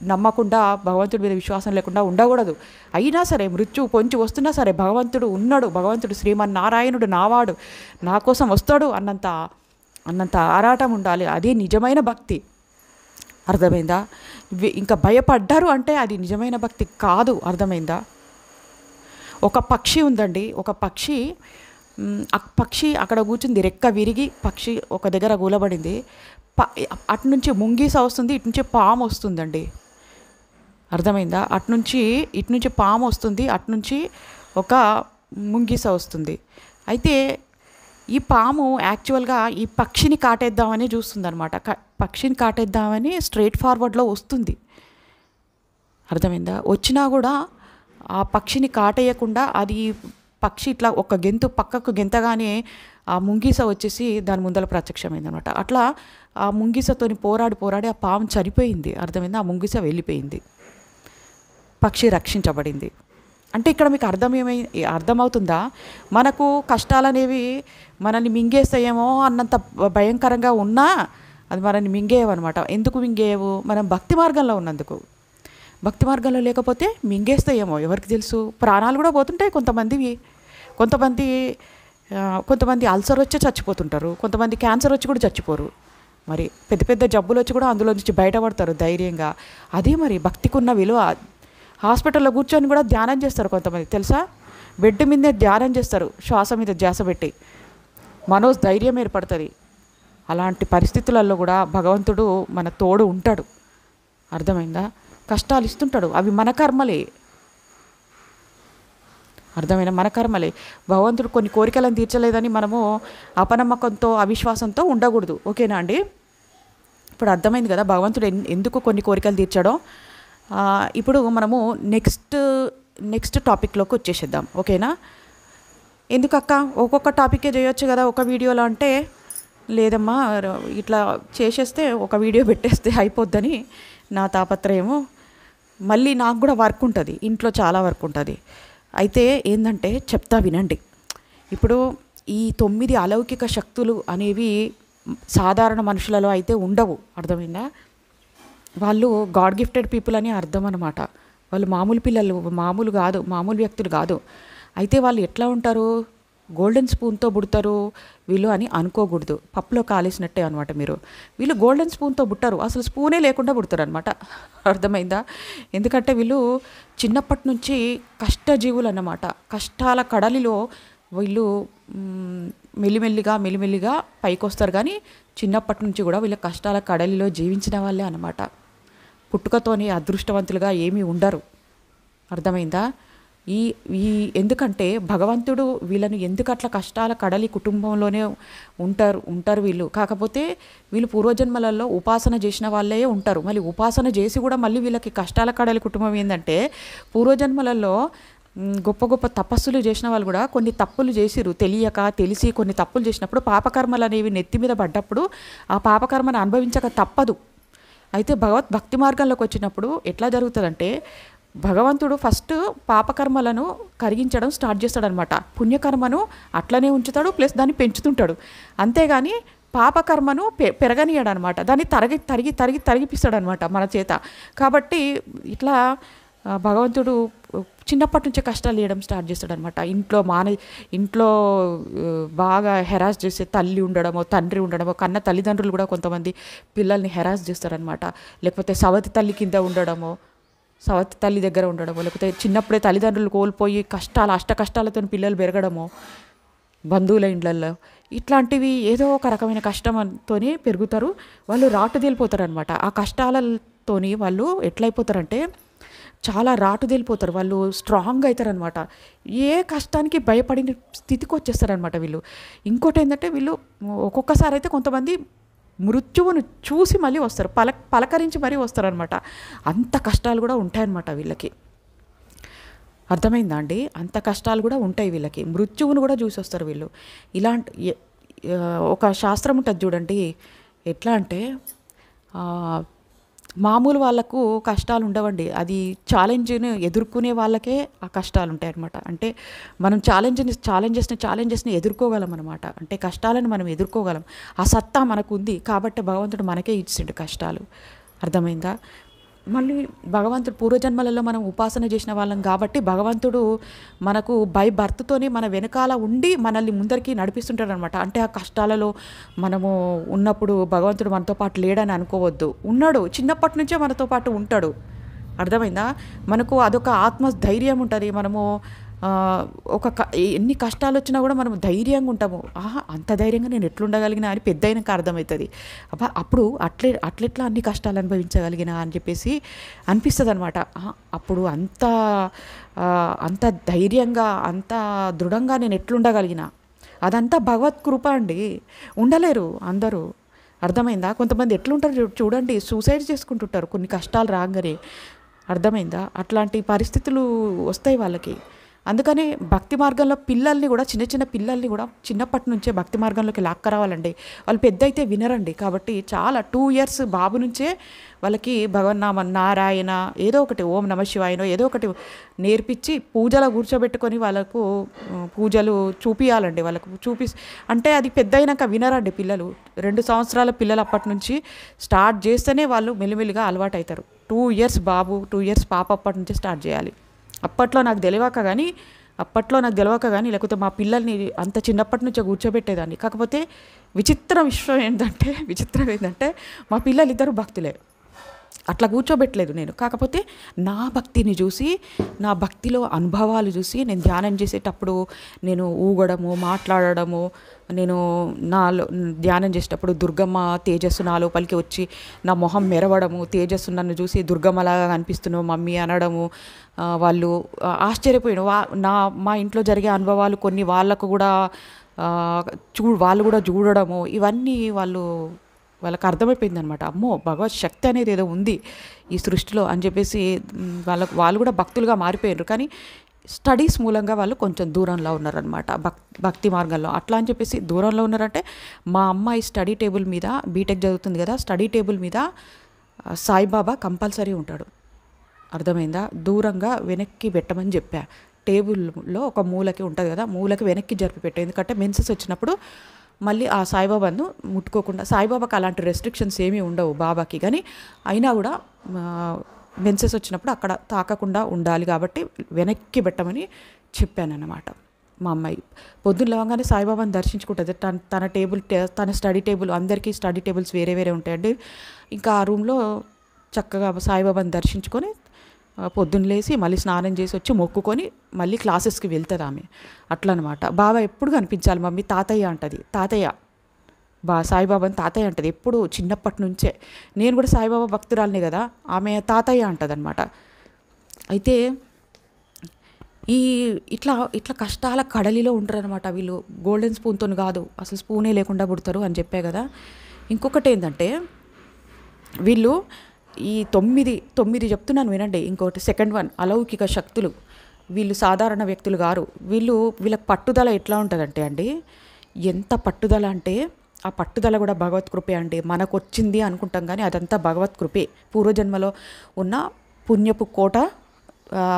నమ్మకుండా భగవంతుడి మీద విశ్వాసం లేకుండా ఉండకూడదు. అయినా సరే మృత్యు పొంచి వస్తున్నా సరే భగవంతుడు ఉన్నాడు. భగవంతుడు శ్రీమన్నారాయణుడు నావాడు. నా కోసం వస్తాడు అన్నంత అన్నంత ఆరాటం ఉండాలి. అదే నిజమైన భక్తి. అర్థమైందా? ఇంకా భయపడ్డారు అంటే అది నిజమైన భక్తి కాదు. అర్థమైందా? ఒక పక్షి ఉందండి. ఒక పక్షి పక్షి అక్కడ కూర్చుంది. రెక్క విరిగి పక్షి ఒక దగ్గర కూలబడింది. ప అటు నుంచి ముంగీస వస్తుంది ఇటు నుంచి పాము వస్తుందండి. అర్థమైందా? అటు నుంచి ఇటు నుంచి పాము వస్తుంది అటు నుంచి ఒక ముంగీస వస్తుంది. అయితే ఈ పాము యాక్చువల్గా ఈ పక్షిని కాటేద్దామని చూస్తుందనమాట పక్షిని కాటేద్దామని స్ట్రైట్ ఫార్వర్డ్లో వస్తుంది. అర్థమైందా? వచ్చినా కూడా ఆ పక్షిని కాటేయకుండా అది పక్షి ఇట్లా ఒక గెంతు పక్కకు గెంతగానే ఆ ముంగీస వచ్చేసి దాని ముందర ప్రత్యక్షమైంది అనమాట అట్లా ఆ ముంగీసతోని పోరాడి పోరాడి ఆ పాము చనిపోయింది. అర్థమైందా? ఆ ముంగీస వెళ్ళిపోయింది. పక్షి రక్షించబడింది. అంటే ఇక్కడ మీకు అర్థం ఏమై అర్థమవుతుందా? మనకు కష్టాలు అనేవి మనల్ని మింగేస్తాయేమో అన్నంత భయంకరంగా ఉన్నా అది మనల్ని మింగేయవన్నమాట. ఎందుకు మింగేయవు? మనం భక్తి మార్గంలో ఉన్నందుకు. భక్తి మార్గంలో లేకపోతే మింగేస్తాయేమో. ఎవరికి తెలుసు? ప్రాణాలు కూడా పోతుంటాయి కొంతమందివి కొంతమంది కొంతమంది అల్సర్ వచ్చి చచ్చిపోతుంటారు. కొంతమంది క్యాన్సర్ వచ్చి కూడా చచ్చిపోరు. మరి పెద్ద పెద్ద జబ్బులు వచ్చి కూడా అందులో నుంచి బయటపడతారు ధైర్యంగా. అదే మరి భక్తికి ఉన్న విలువ. హాస్పిటల్లో కూర్చొని కూడా ధ్యానం చేస్తారు కొంతమంది తెలుసా? బెడ్ మీదే ధ్యానం చేస్తారు శ్వాస మీద ధ్యాస పెట్టి. మనోజ్ ధైర్యం ఏర్పడుతుంది. అలాంటి పరిస్థితులలో కూడా భగవంతుడు మన తోడు ఉంటాడు. అర్థమైందా? కష్టాలు ఇస్తుంటాడు. అవి మన కర్మలే. అర్థమైన మన కర్మలే. భగవంతుడు కొన్ని కోరికలను తీర్చలేదని మనము అపనమ్మకంతో అవిశ్వాసంతో ఉండకూడదు. ఓకేనా అండి? ఇప్పుడు అర్థమైంది కదా భగవంతుడు ఎన్- ఎందుకు కొన్ని కోరికలు తీర్చాడో? ఇప్పుడు మనము నెక్స్ట్ నెక్స్ట్ టాపిక్లోకి వచ్చేసేద్దాం ఓకేనా? ఎందుకక్క? ఒక్కొక్క టాపికే చేయొచ్చు కదా ఒక వీడియోలో అంటే? లేదమ్మా ఇట్లా చేసేస్తే ఒక వీడియో పెట్టేస్తే అయిపోద్దని నా తాపత్రయము. మళ్ళీ నాకు కూడా వర్క్ ఉంటుంది ఇంట్లో చాలా వర్క్ ఉంటుంది. అయితే ఏంటంటే చెప్తా వినండి. ఇప్పుడు ఈ తొమ్మిది అలౌకిక శక్తులు అనేవి సాధారణ మనుషులలో అయితే ఉండవు అర్థమైందా? వాళ్ళు గాడ్ గిఫ్టెడ్ పీపుల్ అని అర్థం అనమాట వాళ్ళు మామూలు పిల్లలు మామూలు కాదు మామూలు వ్యక్తులు కాదు. అయితే వాళ్ళు ఎట్లా ఉంటారు? గోల్డెన్ స్పూన్తో పుడతారు వీళ్ళు అని అనుకోకూడదు. పప్పులో కాలేసినట్టే అనమాట మీరు. వీళ్ళు గోల్డెన్ స్పూన్తో బుట్టారు. అసలు స్పూనే లేకుండా పుడతారు అనమాట అర్థమైందా? ఎందుకంటే వీళ్ళు చిన్నప్పటి నుంచి కష్టజీవులు అన్నమాట. కష్టాల కడలిలో వీళ్ళు మెల్లిమెల్లిగా మెల్లిమెల్లిగా పైకి వస్తారు కానీ చిన్నప్పటి నుంచి కూడా వీళ్ళ కష్టాల కడలిలో జీవించిన వాళ్ళే అన్నమాట. పుట్టుకతోని అదృష్టవంతులుగా ఏమీ ఉండరు. అర్థమైందా? ఈ ఈ ఎందుకంటే భగవంతుడు వీళ్ళను ఎందుకు అట్లా కష్టాల కడలి కుటుంబంలోనే ఉంటారు ఉంటారు వీళ్ళు. కాకపోతే వీళ్ళు పూర్వజన్మలలో ఉపాసన చేసిన వాళ్ళే ఉంటారు. మళ్ళీ ఉపాసన చేసి కూడా మళ్ళీ వీళ్ళకి కష్టాల కడలి కుటుంబం ఏంటంటే పూర్వజన్మలలో గొప్ప గొప్ప తపస్సులు చేసిన వాళ్ళు కూడా కొన్ని తప్పులు చేసిరు తెలియక తెలిసి కొన్ని తప్పులు చేసినప్పుడు పాపకర్మలు అనేవి నెత్తి మీద పడ్డప్పుడు ఆ పాపకర్మను అనుభవించక తప్పదు. అయితే భగవత్ భక్తి మార్గంలోకి వచ్చినప్పుడు ఎట్లా జరుగుతుందంటే భగవంతుడు ఫస్ట్ పాపకర్మలను కరిగించడం స్టార్ట్ చేస్తాడనమాట. పుణ్యకర్మను అట్లనే ఉంచుతాడు ప్లస్ దాన్ని పెంచుతుంటాడు. అంతేగాని పాపకర్మను పె పెరగనీయడనమాట. దాన్ని తరగి తరిగి తరిగి తరిగిపిస్తాడనమాట మన చేత. కాబట్టి ఇట్లా భగవంతుడు చిన్నప్పటి నుంచే కష్టాలు చేయడం స్టార్ట్ చేస్తాడనమాట ఇంట్లో మాన ఇంట్లో బాగా హెరాస్ చేసే తల్లి ఉండడమో తండ్రి ఉండడమో కన్న తల్లిదండ్రులు కూడా కొంతమంది పిల్లల్ని హెరాస్ చేస్తారనమాట లేకపోతే సవతి తల్లి కింద ఉండడమో సవతి తల్లి దగ్గర ఉండడమో లేకపోతే చిన్నప్పుడే తల్లిదండ్రులు కోల్పోయి కష్టాలు అష్ట కష్టాలతో పిల్లలు పెరగడమో బంధువుల ఇండ్లల్లో ఇట్లాంటివి ఏదో ఒక రకమైన కష్టంతోనే పెరుగుతారు. వాళ్ళు రాటు అనమాట ఆ కష్టాలతోని వాళ్ళు ఎట్లయిపోతారంటే చాలా రాటుదేలిపోతారు. వాళ్ళు స్ట్రాంగ్ అవుతారు అనమాట ఏ కష్టానికి భయపడిన స్థితికి వచ్చేస్తారనమాట వీళ్ళు. ఇంకోటి ఏంటంటే వీళ్ళు ఒక్కొక్కసారి అయితే కొంతమంది మృత్యువును చూసి మళ్ళీ వస్తారు. పల పలకరించి మరీ వస్తారనమాట అంత కష్టాలు కూడా ఉంటాయన్నమాట వీళ్ళకి. అర్థమైందా అండి? అంత కష్టాలు కూడా ఉంటాయి వీళ్ళకి. మృత్యువును కూడా చూసి వస్తారు వీళ్ళు. ఇలాంటి ఒక శాస్త్రం ఉంటుంది చూడండి. ఎట్లా అంటే మామూలు వాళ్ళకు కష్టాలు ఉండవండి. అది ఛాలెంజ్ని ఎదుర్కొనే వాళ్ళకే ఆ కష్టాలు ఉంటాయి అనమాట అంటే మనం ఛాలెంజ్ని ఛాలెంజెస్ని ఛాలెంజెస్ని ఎదుర్కోగలం అనమాట అంటే కష్టాలను మనం ఎదుర్కోగలం. ఆ సత్తా మనకు ఉంది కాబట్టి భగవంతుడు మనకే ఇచ్చిండు కష్టాలు. అర్థమైందా? మళ్ళీ భగవంతుడు పూర్వజన్మలలో మనం ఉపాసన చేసిన వాళ్ళం కాబట్టి భగవంతుడు మనకు బై బర్త్తోనే మన వెనకాల ఉండి మనల్ని ముందరికి నడిపిస్తుంటాడు అనమాట అంటే ఆ కష్టాలలో మనము ఉన్నప్పుడు భగవంతుడు మనతో పాటు లేడని అనుకోవద్దు. ఉన్నాడు చిన్నప్పటి నుంచే మనతో పాటు ఉంటాడు. అర్థమైందా? మనకు అదొక ఆత్మ ధైర్యం ఉంటుంది. మనము ఒక క- ఎన్ని కష్టాలు వచ్చినా కూడా మనం ధైర్యంగా ఉంటాము. ఆహా అంత ధైర్యంగా నేను ఎట్లుండగలిగినా అని పెద్ద అయినాక అర్థమవుతుంది అబ్బా అప్పుడు అట్లే అట్లెట్లా అన్ని కష్టాలు అనుభవించగలిగినా అని చెప్పేసి అనిపిస్తుంది అనమాట అప్పుడు అంత అంత ధైర్యంగా అంత దృఢంగా నేను ఎట్లుండగలిగినా. అదంతా భగవత్ కృప అండి. ఉండలేరు అందరూ. అర్థమైందా? కొంతమంది ఎట్లుంటారు చూ- చూడండి సూసైడ్ చేసుకుంటుంటారు కొన్ని కష్టాలు రాగానే. అర్థమైందా? అట్లాంటి పరిస్థితులు వస్తాయి వాళ్ళకి. అందుకని భక్తి మార్గంలో పిల్లల్ని కూడా చిన్న చిన్న పిల్లల్ని కూడా చిన్నప్పటి నుంచే భక్తి మార్గంలోకి లాక్కరావాలండి. వాళ్ళు పెద్ద అయితే వినరండి. కాబట్టి చాలా టూ ఇయర్స్ బాబు నుంచే వాళ్ళకి భగవన్నామ నారాయణ ఏదో ఒకటి ఓం నమ శివాయనో ఏదో ఒకటి నేర్పించి పూజలో కూర్చోబెట్టుకొని వాళ్ళకు పూజలు చూపియాలండి. వాళ్ళకు చూపి అంటే అది పెద్ద అయినాక వినరండి పిల్లలు. రెండు సంవత్సరాల పిల్లలు అప్పటి నుంచి స్టార్ట్ చేస్తేనే వాళ్ళు మెల్లిమెల్లిగా అలవాటు అవుతారు టూ ఇయర్స్ బాబు టూ ఇయర్స్ పాప అప్పటి నుంచి స్టార్ట్ చేయాలి. అప్పట్లో నాకు తెలియక కానీ అప్పట్లో నాకు తెలియక కానీ లేకపోతే మా పిల్లల్ని అంత చిన్నప్పటి నుంచే కూర్చోబెట్టేదాన్ని. కాకపోతే విచిత్ర విషయం ఏంటంటే విచిత్రం ఏంటంటే మా పిల్లలు ఇద్దరు భక్తులే. అట్లా కూర్చోబెట్టలేదు నేను. కాకపోతే నా భక్తిని చూసి నా భక్తిలో అనుభవాలు చూసి నేను ధ్యానం చేసేటప్పుడు నేను ఊగడము మాట్లాడడము నేను నాలో ధ్యానం చేసేటప్పుడు దుర్గమ్మ తేజస్సు నా లోపలికి వచ్చి నా మొహం మెరవడము తేజస్సు నన్ను చూసి దుర్గమ్మలాగా కనిపిస్తున్నావు మమ్మీ అనడము వాళ్ళు ఆశ్చర్యపోయిన ఆశ్చర్యపోయాను వా నా మా ఇంట్లో జరిగే అనుభవాలు కొన్ని వాళ్ళకు కూడా చూ వాళ్ళు కూడా చూడడము ఇవన్నీ వాళ్ళు వాళ్ళకి అర్థమైపోయింది అనమాట అమ్మో భగవత్ శక్తి అనేది ఏదో ఉంది ఈ సృష్టిలో అని చెప్పేసి వాళ్ళకు వాళ్ళు కూడా భక్తులుగా మారిపోయారు కానీ స్టడీస్ మూలంగా వాళ్ళు కొంచెం దూరంలో ఉన్నారనమాట. భక్ భక్తి మార్గంలో. అట్లా అని చెప్పేసి దూరంలో ఉన్నారంటే మా అమ్మాయి స్టడీ టేబుల్ మీద బీటెక్ చదువుతుంది కదా స్టడీ టేబుల్ మీద సాయిబాబా కంపల్సరీ ఉంటాడు. అర్థమైందా? దూరంగా వెనక్కి పెట్టమని చెప్పా. టేబుల్లో ఒక మూలకి ఉంటుంది కదా మూలకి వెనక్కి జరిపి పెట్టే ఎందుకంటే మెన్సెస్ వచ్చినప్పుడు మళ్ళీ ఆ సాయిబాబాను ముట్టుకోకుండా సాయిబాబాకి అలాంటి రెస్ట్రిక్షన్స్ ఏమీ ఉండవు బాబాకి. కానీ అయినా కూడా మెన్సెస్ వచ్చినప్పుడు అక్కడ తాకకుండా ఉండాలి కాబట్టి వెనక్కి పెట్టమని చెప్పానన్నమాట మా అమ్మాయి. పొద్దున్న లేవగానే సాయిబాబాని దర్శించుకుంటుంది. తన తన టేబుల్ తన స్టడీ టేబుల్ అందరికీ స్టడీ టేబుల్స్ వేరే వేరే ఉంటాయండి. ఇంకా ఆ రూమ్లో చక్కగా సాయిబాబాని దర్శించుకొని పొద్దున్న లేసి మళ్ళీ స్నానం చేసి వచ్చి మొక్కుకొని మళ్ళీ క్లాసెస్కి వెళ్తుంది ఆమె. అట్లా అనమాట బాబా ఎప్పుడు కనిపించాలి మమ్మీ? తాతయ్య అంటది. తాతయ్య. బా సాయిబాబాని తాతయ్య అంటది. ఎప్పుడు? చిన్నప్పటి నుంచే. నేను కూడా సాయిబాబా భక్తురాలిని కదా. ఆమె తాతయ్య అంటదనమాట. అయితే ఈ ఇట్లా ఇట్లా కష్టాల కడలిలో ఉంటారనమాట వీళ్ళు. గోల్డెన్ స్పూన్తో కాదు. అసలు స్పూనే లేకుండా పుడతారు అని చెప్పే కదా. ఇంకొకటి ఏంటంటే వీళ్ళు ఈ తొమ్మిది తొమ్మిది చెప్తున్నాను వినండి. ఇంకోటి సెకండ్ వన్ అలౌకిక శక్తులు. వీళ్ళు సాధారణ వ్యక్తులు గారు. వీళ్ళు వీళ్ళకి పట్టుదల ఎట్లా ఉంటుందంటే అండి ఎంత పట్టుదల అంటే ఆ పట్టుదల కూడా భగవత్ కృపే అండి. మనకు వచ్చింది అనుకుంటాం కానీ అదంతా భగవత్ కృపే. పూర్వజన్మలో ఉన్న పుణ్యపు కోట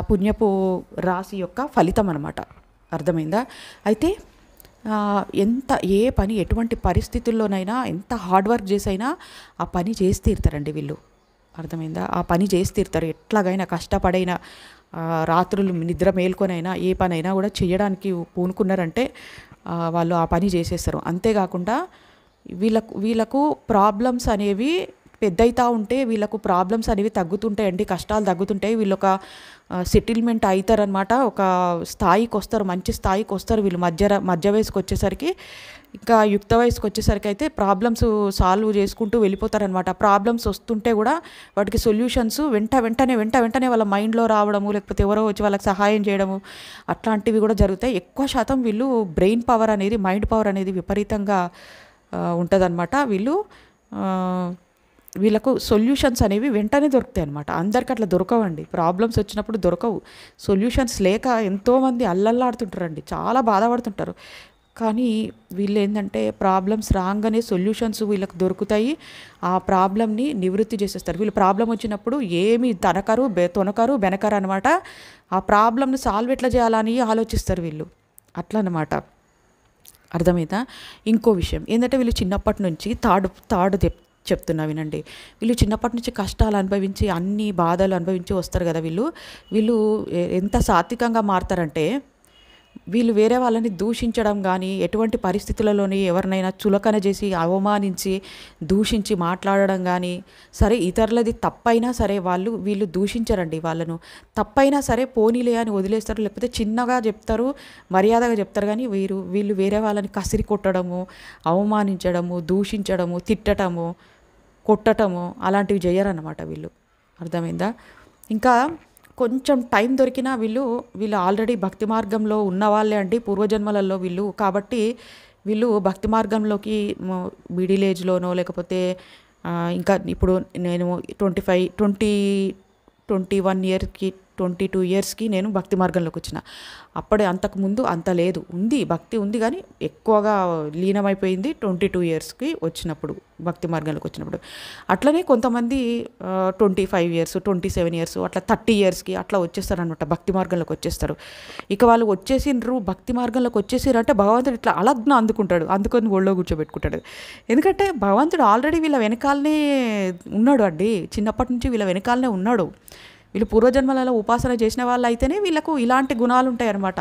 పుణ్యపు రాశి యొక్క ఫలితం అనమాట అర్థమైందా? అయితే ఎంత ఏ పని ఎటువంటి పరిస్థితుల్లోనైనా ఎంత హార్డ్ వర్క్ చేసైనా ఆ పని చేసి తీరుతారండి వీళ్ళు. అర్థమైందా? ఆ పని చేసి తీరుతారు. ఎట్లాగైనా కష్టపడైనా రాత్రులు నిద్ర మేల్కొనైనా ఏ పనైనా కూడా చేయడానికి పూనుకున్నారంటే వాళ్ళు ఆ పని చేసేస్తారు. అంతేకాకుండా వీళ్ళకు వీళ్ళకు ప్రాబ్లమ్స్ అనేవి పెద్దయితా ఉంటే వీళ్ళకు ప్రాబ్లమ్స్ అనేవి తగ్గుతుంటాయండి. కష్టాలు తగ్గుతుంటాయి. వీళ్ళు ఒక సెటిల్మెంట్ అవుతారనమాట ఒక స్థాయికి వస్తారు మంచి స్థాయికి వస్తారు వీళ్ళు. మధ్య మధ్య వయసుకు వచ్చేసరికి ఇంకా యుక్త వయసుకు వచ్చేసరికి అయితే ప్రాబ్లమ్స్ సాల్వ్ చేసుకుంటూ వెళ్ళిపోతారనమాట ప్రాబ్లమ్స్ వస్తుంటే కూడా వాటికి సొల్యూషన్స్ వెంట వెంటనే వెంట వెంటనే వాళ్ళ మైండ్లో రావడము లేకపోతే ఎవరో వచ్చి వాళ్ళకి సహాయం చేయడము అట్లాంటివి కూడా జరుగుతాయి. ఎక్కువ శాతం వీళ్ళు బ్రెయిన్ పవర్ అనేది మైండ్ పవర్ అనేది విపరీతంగా ఉంటుందన్నమాట. వీళ్ళు వీళ్ళకు సొల్యూషన్స్ అనేవి వెంటనే దొరుకుతాయి అనమాట అందరికి అట్లా దొరకవండి. ప్రాబ్లమ్స్ వచ్చినప్పుడు దొరకవు. సొల్యూషన్స్ లేక ఎంతోమంది అల్లల్లాడుతుంటారండి. చాలా బాధపడుతుంటారు. కానీ వీళ్ళు ఏంటంటే ప్రాబ్లమ్స్ రాగానే సొల్యూషన్స్ వీళ్ళకి దొరుకుతాయి. ఆ ప్రాబ్లమ్ని నివృత్తి చేసేస్తారు. వీళ్ళు ప్రాబ్లం వచ్చినప్పుడు ఏమి తనకరు బె తొనకరు బెనకరు అనమాట ఆ ప్రాబ్లమ్ని సాల్వ్ ఎట్లా చేయాలని ఆలోచిస్తారు వీళ్ళు. అట్లా అనమాట అర్థమైందా? ఇంకో విషయం. ఏంటంటే వీళ్ళు చిన్నప్పటి నుంచి తాడు తాడు చెప్ చెప్తున్నా వినండి. వీళ్ళు చిన్నప్పటి నుంచి కష్టాలు అనుభవించి అన్ని బాధలు అనుభవించి వస్తారు కదా వీళ్ళు. వీళ్ళు ఎంత సాత్వికంగా మారతారంటే వీళ్ళు వేరే వాళ్ళని దూషించడం కానీ ఎటువంటి పరిస్థితులలోని ఎవరినైనా చులకన చేసి అవమానించి దూషించి మాట్లాడడం కానీ సరే ఇతరులది తప్పైనా సరే వాళ్ళు వీళ్ళు దూషించరండి వాళ్ళను. తప్పైనా సరే పోనీలే అని వదిలేస్తారు లేకపోతే చిన్నగా చెప్తారు మర్యాదగా చెప్తారు కానీ వీరు వీళ్ళు వేరే వాళ్ళని కసిరి కొట్టడము అవమానించడము దూషించడము తిట్టడము కొట్టటము అలాంటివి చేయరన్నమాట వీళ్ళు. అర్థమైందా? ఇంకా కొంచెం టైం దొరికినా వీళ్ళు వీళ్ళు ఆల్రెడీ భక్తి మార్గంలో ఉన్నవాళ్ళే అండి. పూర్వజన్మలలో వీళ్ళు. కాబట్టి వీళ్ళు భక్తి మార్గంలోకి మిడిల్ ఏజ్లోనో లేకపోతే ఇంకా ఇప్పుడు నేను twenty five twenty twenty one ఇయర్కి ట్వంటీ టూ ఇయర్స్కి నేను భక్తి మార్గంలోకి వచ్చిన. అప్పుడే అంతకు ముందు అంత లేదు. ఉంది భక్తి ఉంది కానీ ఎక్కువగా లీనమైపోయింది ట్వంటీ టూ ఇయర్స్కి వచ్చినప్పుడు భక్తి మార్గంలోకి వచ్చినప్పుడు. అట్లనే కొంతమంది twenty five years twenty seven years అట్లా థర్టీ ఇయర్స్కి అట్లా వచ్చేస్తారు అనమాట భక్తి మార్గంలోకి వచ్చేస్తారు. ఇక వాళ్ళు వచ్చేసిండ్రు భక్తి మార్గంలోకి వచ్చేసారు అంటే భగవంతుడు ఇట్లా అలగ్న అందుకుంటాడు అందుకొని ఒళ్ళో కూర్చోబెట్టుకుంటాడు. ఎందుకంటే భగవంతుడు ఆల్రెడీ వీళ్ళ వెనకాలనే ఉన్నాడు అండి. చిన్నప్పటి నుంచి వీళ్ళ వెనకాలనే ఉన్నాడు. వీళ్ళు పూర్వజన్మలలో ఉపాసన చేసిన వాళ్ళు అయితేనే వీళ్ళకు ఇలాంటి గుణాలు ఉంటాయి అన్నమాట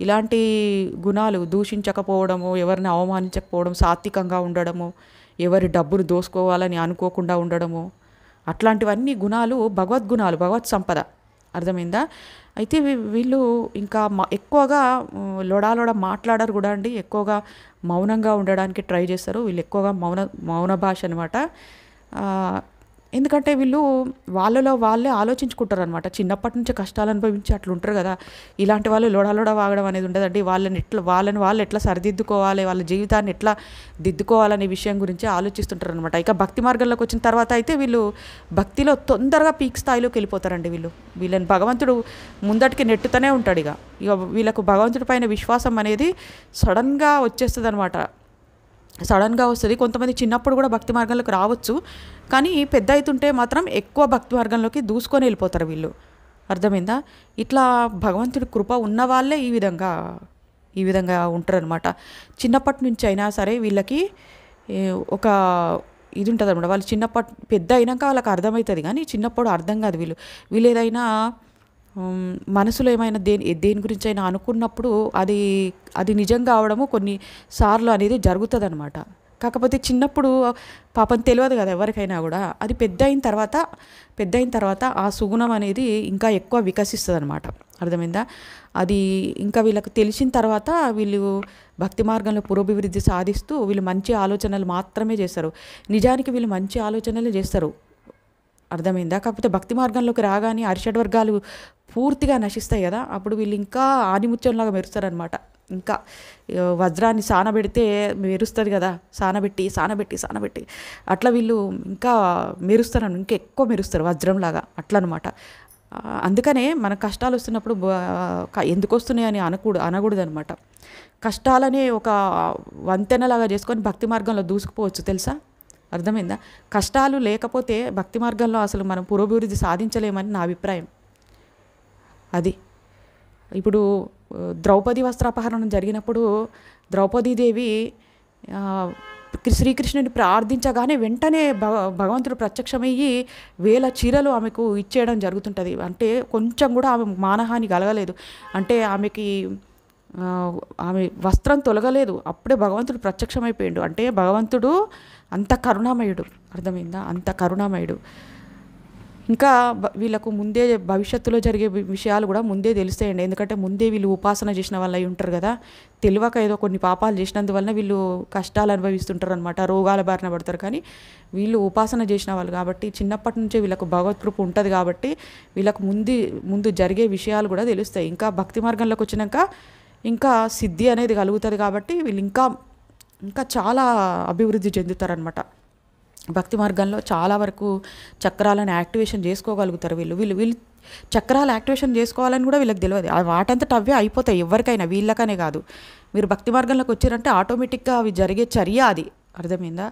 ఇలాంటి గుణాలు దూషించకపోవడము ఎవరిని అవమానించకపోవడం సాత్వికంగా ఉండడము ఎవరి డబ్బులు దోసుకోవాలని అనుకోకుండా ఉండడము అట్లాంటివన్నీ గుణాలు భగవద్గుణాలు భగవత్ సంపద అర్థమైందా? అయితే వీళ్ళు ఇంకా ఎక్కువగా లొడాలొడ మాట్లాడరు కూడా అండి. ఎక్కువగా మౌనంగా ఉండడానికి ట్రై చేస్తారు. వీళ్ళు ఎక్కువగా మౌన మౌన భాష అనమాట ఎందుకంటే వీళ్ళు వాళ్ళలో వాళ్ళే ఆలోచించుకుంటారు అనమాట చిన్నప్పటి నుంచి కష్టాలు అనుభవించి అట్లా ఉంటారు కదా. ఇలాంటి వాళ్ళు లోడలోడ వాగడం అనేది ఉండదండి. వాళ్ళని ఎట్లా వాళ్ళని వాళ్ళు ఎట్లా సరిదిద్దుకోవాలి వాళ్ళ జీవితాన్ని ఎట్లా దిద్దుకోవాలనే విషయం గురించి ఆలోచిస్తుంటారు అనమాట ఇక భక్తి మార్గంలోకి వచ్చిన తర్వాత అయితే వీళ్ళు భక్తిలో తొందరగా పీక్ స్థాయిలోకి వెళ్ళిపోతారండి వీళ్ళు. వీళ్ళని భగవంతుడు ముందటికి నెట్టుతూనే ఉంటాడు ఇక. ఇక వీళ్ళకు భగవంతుడి పైన విశ్వాసం అనేది సడన్గా వచ్చేస్తుంది అనమాట సడన్గా వస్తుంది. కొంతమంది చిన్నప్పుడు కూడా భక్తి మార్గంలోకి రావచ్చు. కానీ పెద్ద అవుతుంటే మాత్రం ఎక్కువ భక్తి మార్గంలోకి దూసుకొని వెళ్ళిపోతారు వీళ్ళు. అర్థమైందా? ఇట్లా భగవంతుడి కృప ఉన్న వాళ్ళే ఈ విధంగా ఈ విధంగా ఉంటారనమాట చిన్నప్పటి నుంచి అయినా సరే వీళ్ళకి ఒక ఇది ఉంటుంది అనమాట వాళ్ళు చిన్నప్పటి పెద్ద అయినాక వాళ్ళకి అర్థమవుతుంది కానీ చిన్నప్పుడు అర్థం కాదు వీళ్ళు. వీళ్ళు ఏదైనా మనసులో ఏమైనా దేని దేని గురించి అయినా అనుకున్నప్పుడు అది అది నిజం కావడము కొన్ని సార్లు అనేది జరుగుతుంది అనమాట కాకపోతే చిన్నప్పుడు పాపం తెలియదు కదా ఎవరికైనా కూడా. అది పెద్ద అయిన తర్వాత పెద్ద అయిన తర్వాత ఆ సుగుణం అనేది ఇంకా ఎక్కువ వికసిస్తుంది అనమాట అర్థమైందా? అది ఇంకా వీళ్ళకి తెలిసిన తర్వాత వీళ్ళు భక్తి మార్గంలో పురోభివృద్ధి సాధిస్తూ వీళ్ళు మంచి ఆలోచనలు మాత్రమే చేస్తారు. నిజానికి వీళ్ళు మంచి ఆలోచనలు చేస్తారు. అర్థమైందా? కాకపోతే భక్తి మార్గంలోకి రాగానే అరిషడ్ వర్గాలు పూర్తిగా నశిస్తాయి కదా అప్పుడు వీళ్ళు ఇంకా ఆనిముత్యంలాగా మెరుస్తారనమాట ఇంకా వజ్రాన్ని సానబెడితే మెరుస్తుంది కదా సానబెట్టి సానబెట్టి సానబెట్టి అట్లా వీళ్ళు ఇంకా మెరుస్తారు ఇంకా ఎక్కువ మెరుస్తారు వజ్రంలాగా అట్లా అనమాట అందుకనే మన కష్టాలు వస్తున్నప్పుడు ఎందుకు వస్తున్నాయి అని అనకూడదు అనకూడదు అనమాట కష్టాలనే ఒక వంతెనలాగా చేసుకొని భక్తి మార్గంలో దూసుకుపోవచ్చు తెలుసా? అర్థమైందా? కష్టాలు లేకపోతే భక్తి మార్గంలో అసలు మనం పురోభివృద్ధి సాధించలేమని నా అభిప్రాయం. అది. ఇప్పుడు ద్రౌపది వస్త్రాపహరణం జరిగినప్పుడు ద్రౌపదీదేవి శ్రీకృష్ణుని ప్రార్థించగానే వెంటనే భగ భగవంతుడు ప్రత్యక్షమయ్యి వేల చీరలు ఆమెకు ఇచ్చేయడం జరుగుతుంటుంది. అంటే కొంచెం కూడా ఆమె మానహాని కలగలేదు. అంటే ఆమెకి ఆమె వస్త్రం తొలగలేదు. అప్పుడే భగవంతుడు ప్రత్యక్షమైపోయాడు. అంటే భగవంతుడు అంత కరుణామయుడు. అర్థమైందా? అంత కరుణామయుడు. ఇంకా వీళ్ళకు ముందే భవిష్యత్తులో జరిగే విషయాలు కూడా ముందే తెలుస్తాయండి. ఎందుకంటే ముందే వీళ్ళు ఉపాసన చేసిన వాళ్ళు అయి ఉంటారు కదా. తెలియక ఏదో కొన్ని పాపాలు చేసినందువలన వీళ్ళు కష్టాలు అనుభవిస్తుంటారు అనమాట రోగాల బారిన పడతారు. కానీ వీళ్ళు ఉపాసన చేసిన వాళ్ళు కాబట్టి చిన్నప్పటి నుంచే వీళ్ళకు భగవత్కృప ఉంటుంది కాబట్టి వీళ్ళకు ముందు ముందు జరిగే విషయాలు కూడా తెలుస్తాయి. ఇంకా భక్తి మార్గంలోకి వచ్చినాక ఇంకా సిద్ధి అనేది కలుగుతుంది కాబట్టి వీళ్ళు ఇంకా ఇంకా చాలా అభివృద్ధి చెందుతారనమాట భక్తి మార్గంలో చాలా వరకు చక్రాలను యాక్టివేషన్ చేసుకోగలుగుతారు వీళ్ళు. వీళ్ళు వీళ్ళు చక్రాలు యాక్టివేషన్ చేసుకోవాలని కూడా వీళ్ళకి తెలియదు. ఆ వాటంతట అవే అయిపోతాయి ఎవరికైనా వీళ్ళకనే కాదు. మీరు భక్తి మార్గంలోకి వచ్చారంటే ఆటోమేటిక్గా అవి జరిగే చర్య అది. అర్థమైందా?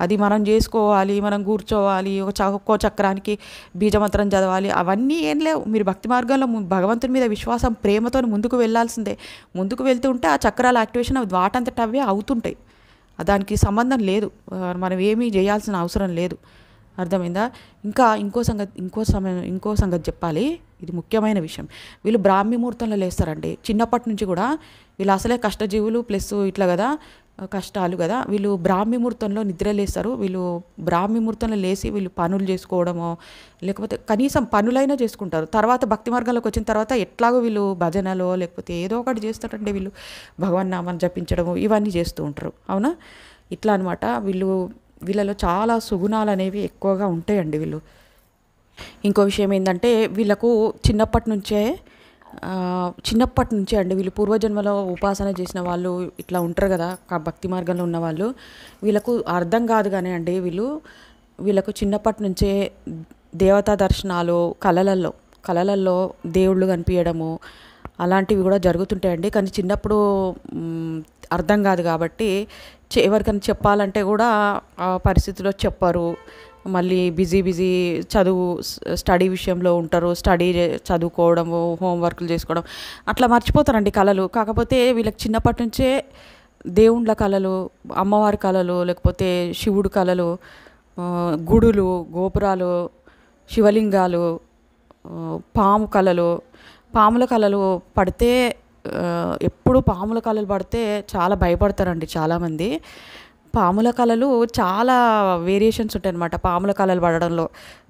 అది మనం చేసుకోవాలి మనం కూర్చోవాలి ఒక చక్కో ఒక్కో చక్రానికి బీజమంత్రం చదవాలి అవన్నీ ఏం లేవు. మీరు భక్తి మార్గంలో భగవంతుని మీద విశ్వాసం ప్రేమతో ముందుకు వెళ్ళాల్సిందే ముందుకు వెళ్తూ ఉంటే ఆ చక్రాల యాక్టివేషన్ అవి వాటంతట అవే అవుతుంటాయి దానికి సంబంధం లేదు. మనం ఏమీ చేయాల్సిన అవసరం లేదు. అర్థమైందా? ఇంకా ఇంకో సంగతి ఇంకో సమయం ఇంకో సంగతి చెప్పాలి. ఇది ముఖ్యమైన విషయం. వీళ్ళు బ్రాహ్మీ ముహూర్తంలో లేస్తారండి. చిన్నప్పటి నుంచి కూడా వీళ్ళు అసలే కష్టజీవులు ప్లస్ ఇట్లా కదా. కష్టాలు కదా. వీళ్ళు బ్రాహ్మీ ముహూర్తంలో నిద్రలేస్తారు. వీళ్ళు బ్రాహ్మీ ముహూర్తంలో లేచి వీళ్ళు పనులు చేసుకోవడమో లేకపోతే కనీసం పనులైనా చేసుకుంటారు. తర్వాత భక్తి మార్గంలోకి వచ్చిన తర్వాత ఎట్లాగో వీళ్ళు భజనలో లేకపోతే ఏదో ఒకటి చేస్తారంటే వీళ్ళు. భగవన్ నామాన్ని జపించడము ఇవన్నీ చేస్తూ ఉంటారు. అవునా? ఇట్లా అనమాట వీళ్ళు వీళ్ళలో చాలా సుగుణాలు అనేవి ఎక్కువగా ఉంటాయండి వీళ్ళు. ఇంకో విషయం ఏంటంటే వీళ్ళకు చిన్నప్పటి నుంచే చిన్నప్పటి నుంచే అండి వీళ్ళు పూర్వజన్మలో ఉపాసన చేసిన వాళ్ళు ఇట్లా ఉంటారు కదా భక్తి మార్గంలో ఉన్న వాళ్ళు వీళ్ళకు అర్థం కాదు కానీ అండి వీళ్ళు వీళ్ళకు చిన్నప్పటి నుంచే దేవతా దర్శనాలు కళలల్లో కళలల్లో దేవుళ్ళు కనిపించడము అలాంటివి కూడా జరుగుతుంటాయండి కానీ చిన్నప్పుడు అర్థం కాదు కాబట్టి చె- ఎవరికైనా చెప్పాలంటే కూడా ఆ పరిస్థితిలో చెప్పరు. మళ్ళీ బిజీ బిజీ చదువు స్టడీ విషయంలో ఉంటారు. స్టడీ చదువుకోవడము హోంవర్క్లు చేసుకోవడం అట్లా మర్చిపోతారండి కళలు. కాకపోతే వీళ్ళకి చిన్నప్పటి నుంచే దేవుళ్ళ కళలు అమ్మవారి కళలు లేకపోతే శివుడు కళలు గుడులు గోపురాలు శివలింగాలు పాము కళలు. పాముల కళలు పడితే ఎప్పుడు పాముల కళలు పడితే చాలా భయపడతారండి చాలామంది. పాముల కళలు చాలా వేరియేషన్స్ ఉంటాయి అన్నమాట పాముల కళలు పడడంలో.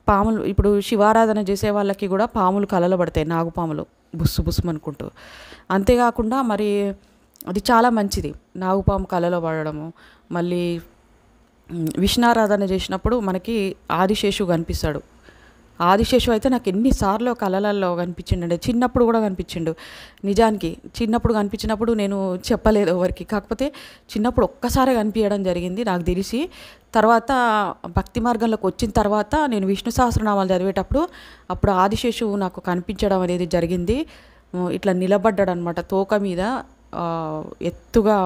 పాములు ఇప్పుడు శివారాధన చేసే వాళ్ళకి కూడా పాములు కళలు పడతాయి నాగుపాములు బుస్సు బుస్సు అనుకుంటూ. అంతేకాకుండా మరి అది చాలా మంచిది నాగుపాము కళలో పడడము. మళ్ళీ విష్ణారాధన చేసినప్పుడు మనకి ఆదిశేషు కనిపిస్తాడు. ఆదిశేషు అయితే నాకు ఎన్నిసార్లు కళలలో కనిపించిండండి. చిన్నప్పుడు కూడా కనిపించిండు. నిజానికి చిన్నప్పుడు కనిపించినప్పుడు నేను చెప్పలేదు ఎవరికి. కాకపోతే చిన్నప్పుడు ఒక్కసారి కనిపించడం జరిగింది నాకు తెలిసి. తర్వాత భక్తి మార్గంలోకి వచ్చిన తర్వాత నేను విష్ణు సహస్రనామాలు చదివేటప్పుడు అప్పుడు ఆదిశేషు నాకు కనిపించడం అనేది జరిగింది. ఇట్లా నిలబడ్డాడు అనమాట తోక మీద. ఎత్తుగా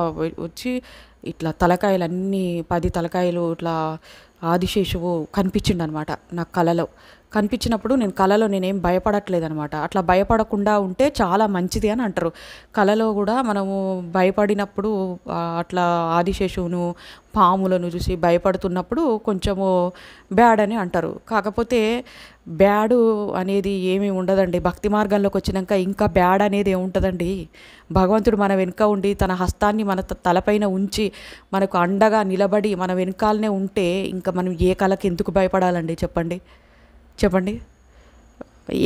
వచ్చి ఇట్లా తలకాయలు అన్నీ పది తలకాయలు ఇట్లా ఆదిశేషువు కనిపించిండు అనమాట నా కళలో కనిపించినప్పుడు నేను కళలో నేనేం భయపడట్లేదు అనమాట అట్లా భయపడకుండా ఉంటే చాలా మంచిది అని అంటారు. కళలో కూడా మనము భయపడినప్పుడు అట్లా ఆదిశేషువును పాములను చూసి భయపడుతున్నప్పుడు కొంచెము బ్యాడ్ అని అంటారు. కాకపోతే బ్యాడు అనేది ఏమీ ఉండదండి. భక్తి మార్గంలోకి వచ్చినాక ఇంకా బ్యాడ్ అనేది ఏముంటుందండి భగవంతుడు మన వెనుక ఉండి తన హస్తాన్ని మన త- తలపైన ఉంచి మనకు అండగా నిలబడి మన వెనకాలనే ఉంటే ఇంకా మనం ఏ కళకి ఎందుకు భయపడాలండి చెప్పండి? చెప్పండి.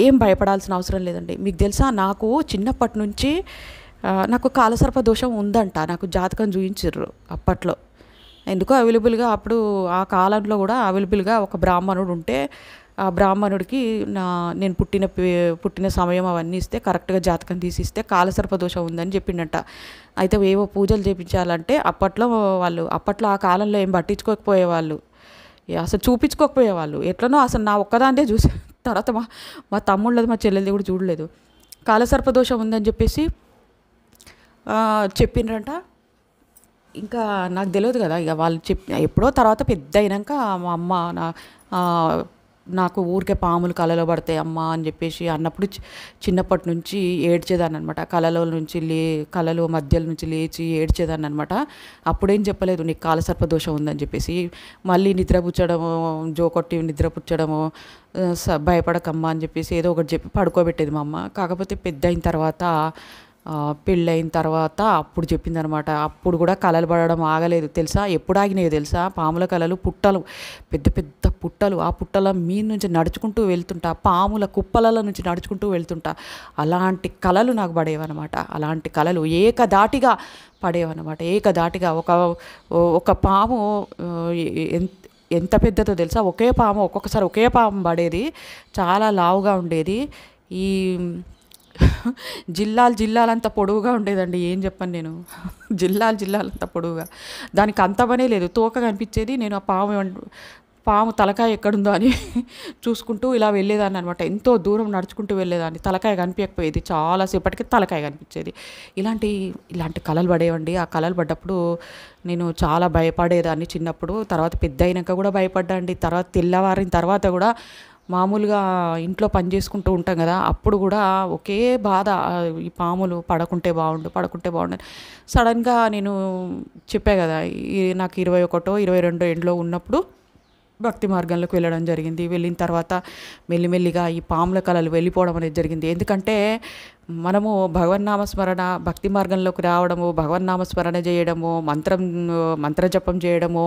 ఏం భయపడాల్సిన అవసరం లేదండి. మీకు తెలుసా నాకు చిన్నప్పటి నుంచి నాకు కాలసర్ప దోషం ఉందంట. నాకు జాతకం చూపించారు అప్పట్లో. ఎందుకో అవైలబుల్గా అప్పుడు ఆ కాలంలో కూడా అవైలబుల్గా ఒక బ్రాహ్మణుడు ఉంటే ఆ బ్రాహ్మణుడికి నా నేను పుట్టిన పుట్టిన సమయం అవన్నీ ఇస్తే కరెక్ట్గా జాతకం తీసి ఇస్తే కాలసర్ప దోషం ఉందని చెప్పిండట. అయితే ఏవో పూజలు చేపించాలంటే అప్పట్లో వాళ్ళు అప్పట్లో ఆ కాలంలో ఏం పట్టించుకోకపోయేవాళ్ళు. అసలు చూపించుకోకపోయేవాళ్ళు ఎట్లనో అసలు నా ఒక్కదాన్నే చూసి తర్వాత మా మా తమ్ముళ్ళది మా చెల్లెలది కూడా చూడలేదు. కాలసర్పదోషం ఉందని చెప్పేసి చెప్పిండ్రంట ఇంకా నాకు తెలియదు కదా ఇక వాళ్ళు చెప్ ఎప్పుడో తర్వాత పెద్ద అయినాక మా అమ్మ నా నాకు ఊరికే పాములు కలలో పడతాయి అమ్మ అని చెప్పేసి అన్నప్పుడు చిన్నప్పటి నుంచి ఏడ్చేదాన్ని అనమాట కలలో నుంచి లే కలలో మధ్యలో నుంచి లేచి ఏడ్చేదాన్ని అనమాట అప్పుడేం చెప్పలేదు నీకు కాలసర్ప దోషం ఉందని చెప్పేసి. మళ్ళీ నిద్రపుచ్చడము జోకొట్టి నిద్రపుచ్చడము ఆ, స- భయపడకమ్మా అని చెప్పేసి ఏదో ఒకటి చెప్పి పడుకోబెట్టేది మా అమ్మ. కాకపోతే పెద్ద అయిన తర్వాత పెళ్ళైన తర్వాత అప్పుడు చెప్పిందనమాట. అప్పుడు కూడా కలలు పడడం ఆగలేదు. తెలుసా? ఎప్పుడు ఆగినాయో తెలుసా? పాముల కలలు పుట్టలు పెద్ద పెద్ద పుట్టలు. ఆ పుట్టల మీద నుంచి నడుచుకుంటూ వెళ్తుంటా. పాముల కుప్పలల నుంచి నడుచుకుంటూ వెళ్తుంటా. అలాంటి కలలు నాకు పడేవన్నమాట అలాంటి కలలు ఏకదాటిగా పడేవన్నమాట ఏకదాటిగా ఒక ఒక పాము ఎంత పెద్దదో తెలుసా? ఒకే పాము ఒక్కొక్కసారి ఒకే పాము పడేది. చాలా లావుగా ఉండేది. ఈ జిల్లాలు జిల్లాలంత పొడవుగా ఉండేదండి ఏం చెప్పను నేను. జిల్లాలు జిల్లాలంత పొడవుగా. దానికి అంతమనే లేదు తోక కనిపించేది నేను ఆ పాము పాము తలకాయ ఎక్కడుందో అని చూసుకుంటూ ఇలా వెళ్ళేదాన్ని అనమాట ఎంతో దూరం నడుచుకుంటూ వెళ్ళేదాన్ని. తలకాయ కనిపించకపోయేది చాలాసేపటికి తలకాయ కనిపించేది. ఇలాంటి ఇలాంటి కళలు పడేవండి. ఆ కళలు పడ్డప్పుడు నేను చాలా భయపడేదాన్ని చిన్నప్పుడు. తర్వాత పెద్ద అయినాక కూడా భయపడ్డా అండి. తర్వాత తెల్లవారిన తర్వాత కూడా మామూలుగా ఇంట్లో పని చేసుకుంటూ ఉంటాం కదా అప్పుడు కూడా ఒకే బాధ ఈ పాములు పడకుంటే బాగుండు పడకుంటే బాగుండు సడన్గా నేను చెప్పా కదా ఈ నాకు ఇరవై ఒకటో ఇరవై రెండో ఎండ్లో ఉన్నప్పుడు భక్తి మార్గంలోకి వెళ్ళడం జరిగింది. వెళ్ళిన తర్వాత మెల్లిమెల్లిగా ఈ పాముల కళలు వెళ్ళిపోవడం అనేది జరిగింది. ఎందుకంటే మనము భగవన్నామస్మరణ భక్తి మార్గంలోకి రావడము భగవన్నామస్మరణ చేయడము మంత్రం మంత్రజపం చేయడము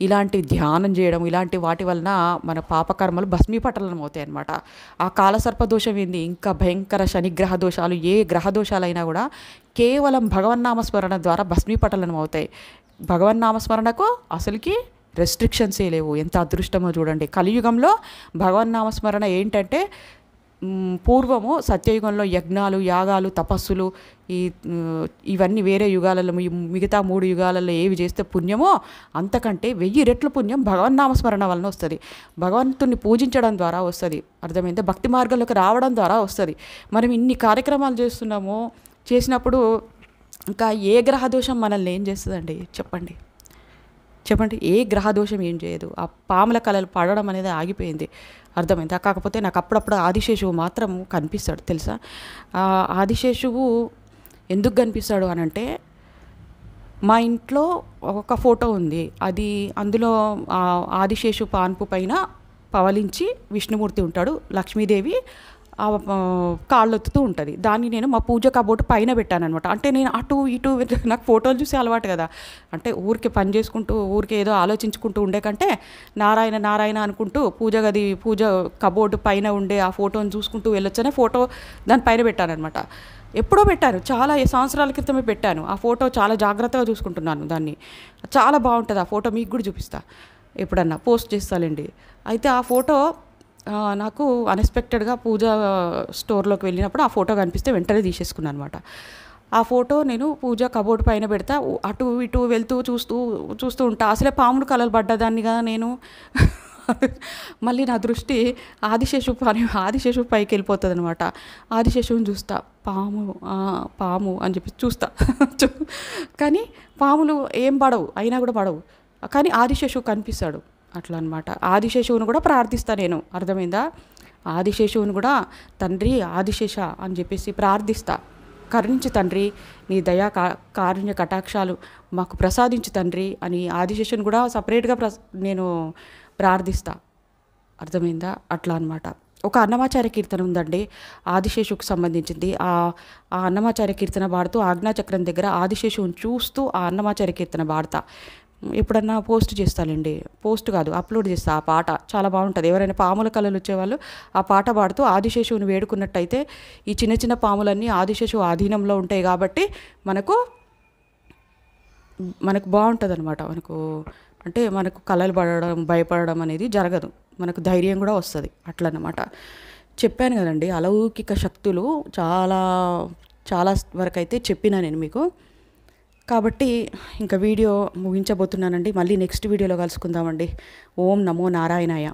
ఇలాంటి ధ్యానం చేయడం ఇలాంటి వాటి వలన మన పాపకర్మలు భస్మీపటలం అవుతాయి అనమాట ఆ కాలసర్ప దోషం ఏంది? ఇంకా భయంకర శనిగ్రహ దోషాలు ఏ గ్రహ దోషాలైనా కూడా కేవలం భగవన్నామస్మరణ ద్వారా భస్మీపటలం అవుతాయి భగవన్నామస్మరణకు అసలుకి రెస్ట్రిక్షన్సే లేవు. ఎంత అదృష్టమో చూడండి. కలియుగంలో భగవన్నామస్మరణ ఏంటంటే పూర్వము సత్యయుగంలో యజ్ఞాలు యాగాలు తపస్సులు ఈ ఇవన్నీ వేరే యుగాలలో మిగతా మూడు యుగాలలో ఏవి చేస్తే పుణ్యమో అంతకంటే వెయ్యి రెట్ల పుణ్యం భగవన్నామస్మరణ వలన వస్తుంది. భగవంతుని పూజించడం ద్వారా వస్తుంది. అర్థమైంది? భక్తి మార్గంలోకి రావడం ద్వారా వస్తుంది. మనం ఇన్ని కార్యక్రమాలు చేస్తున్నాము చేసినప్పుడు ఇంకా ఏ గ్రహదోషం మనల్ని ఏం చేస్తుందండి? చెప్పండి. చెప్పండి ఏ గ్రహదోషం ఏం చేయదు? ఆ పాముల కళలు పడడం అనేది ఆగిపోయింది. అర్థమైందా? కాకపోతే నాకు అప్పుడప్పుడు ఆదిశేషువు మాత్రం కనిపిస్తాడు తెలుసా? ఆదిశేషువు ఎందుకు కనిపిస్తాడు అని అంటే మా ఇంట్లో ఒక ఫోటో ఉంది. అది అందులో ఆదిశేషు పాన్పు పైన పవలించి విష్ణుమూర్తి ఉంటాడు లక్ష్మీదేవి. కాళ్ళొత్తుతూ ఉంటుంది. దాన్ని నేను మా పూజ కబోర్డ్ పైన పెట్టాను అనమాట అంటే నేను అటు ఇటు నాకు ఫోటోలు చూసి అలవాటు కదా. అంటే ఊరికే పని చేసుకుంటూ ఊరికే ఏదో ఆలోచించుకుంటూ ఉండే కంటే నారాయణ నారాయణ అనుకుంటూ పూజ గది పూజ కబోర్డు పైన ఉండే ఆ ఫోటోని చూసుకుంటూ వెళ్ళొచ్చనే ఫోటో దాని పైన పెట్టాను అనమాట ఎప్పుడో పెట్టాను. చాలా సంవత్సరాల క్రితమే పెట్టాను. ఆ ఫోటో చాలా జాగ్రత్తగా చూసుకుంటున్నాను దాన్ని. చాలా బాగుంటుంది ఆ ఫోటో మీకు కూడా చూపిస్తా. ఎప్పుడన్నా పోస్ట్ చేస్తానండి అయితే ఆ ఫోటో నాకు అన్ఎక్స్పెక్టెడ్గా పూజ స్టోర్లోకి వెళ్ళినప్పుడు ఆ ఫోటో కనిపిస్తే వెంటనే తీసేసుకున్నాను అనమాట ఆ ఫోటో నేను పూజ కబోర్డ్ పైన పెడతా అటు ఇటు వెళ్తూ చూస్తూ చూస్తూ ఉంటా. అసలే పాములు కలలు పడ్డదాన్నిగా నేను. మళ్ళీ నా దృష్టి ఆదిశేషు అని ఆదిశేషు పైకి వెళ్ళిపోతుంది అనమాట ఆదిశేషువుని చూస్తా పాము పాము అని చెప్పి చూస్తా. కానీ పాములు ఏం పడవు అయినా కూడా పడవు. కానీ ఆదిశేషు కనిపిస్తాడు. అట్లా అనమాట ఆదిశేషువుని కూడా ప్రార్థిస్తా నేను. అర్థమైందా? ఆదిశేషువుని కూడా తండ్రి ఆదిశేష అని చెప్పేసి ప్రార్థిస్తా. కరుణించు తండ్రి నీ దయా కా కారుణ్య కటాక్షాలు మాకు ప్రసాదించు తండ్రి అని ఆదిశేషుని కూడా సపరేట్గా ప్ర నేను ప్రార్థిస్తా. అర్థమైందా? అట్లా అనమాట ఒక అన్నమాచార్య కీర్తన ఉందండి ఆదిశేషుకు సంబంధించింది. ఆ ఆ అన్నమాచార్య కీర్తన పాడుతూ ఆజ్ఞాచక్రం దగ్గర ఆదిశేషువుని చూస్తూ ఆ అన్నమాచార్య కీర్తన పాడతా. ఎప్పుడన్నా పోస్ట్ చేస్తానండి. పోస్ట్ కాదు అప్లోడ్ చేస్తా ఆ పాట. చాలా బాగుంటుంది. ఎవరైనా పాముల కళలు వచ్చేవాళ్ళు ఆ పాట పాడుతూ ఆదిశేషువుని వేడుకున్నట్టయితే ఈ చిన్న చిన్న పాములన్నీ ఆదిశేషువు ఆధీనంలో ఉంటాయి కాబట్టి మనకు మనకు బాగుంటుంది అనమాట మనకు అంటే మనకు కళలు పడడం భయపడడం అనేది జరగదు. మనకు ధైర్యం కూడా వస్తుంది. అట్లనమాట చెప్పాను కదండి అలౌకిక శక్తులు చాలా చాలా వరకు అయితే చెప్పినా నేను మీకు. కాబట్టి ఇంకా వీడియో ముగించబోతున్నానండి. మళ్ళీ నెక్స్ట్ వీడియోలో కలుసుకుందామండి. ఓం నమో నారాయణాయ.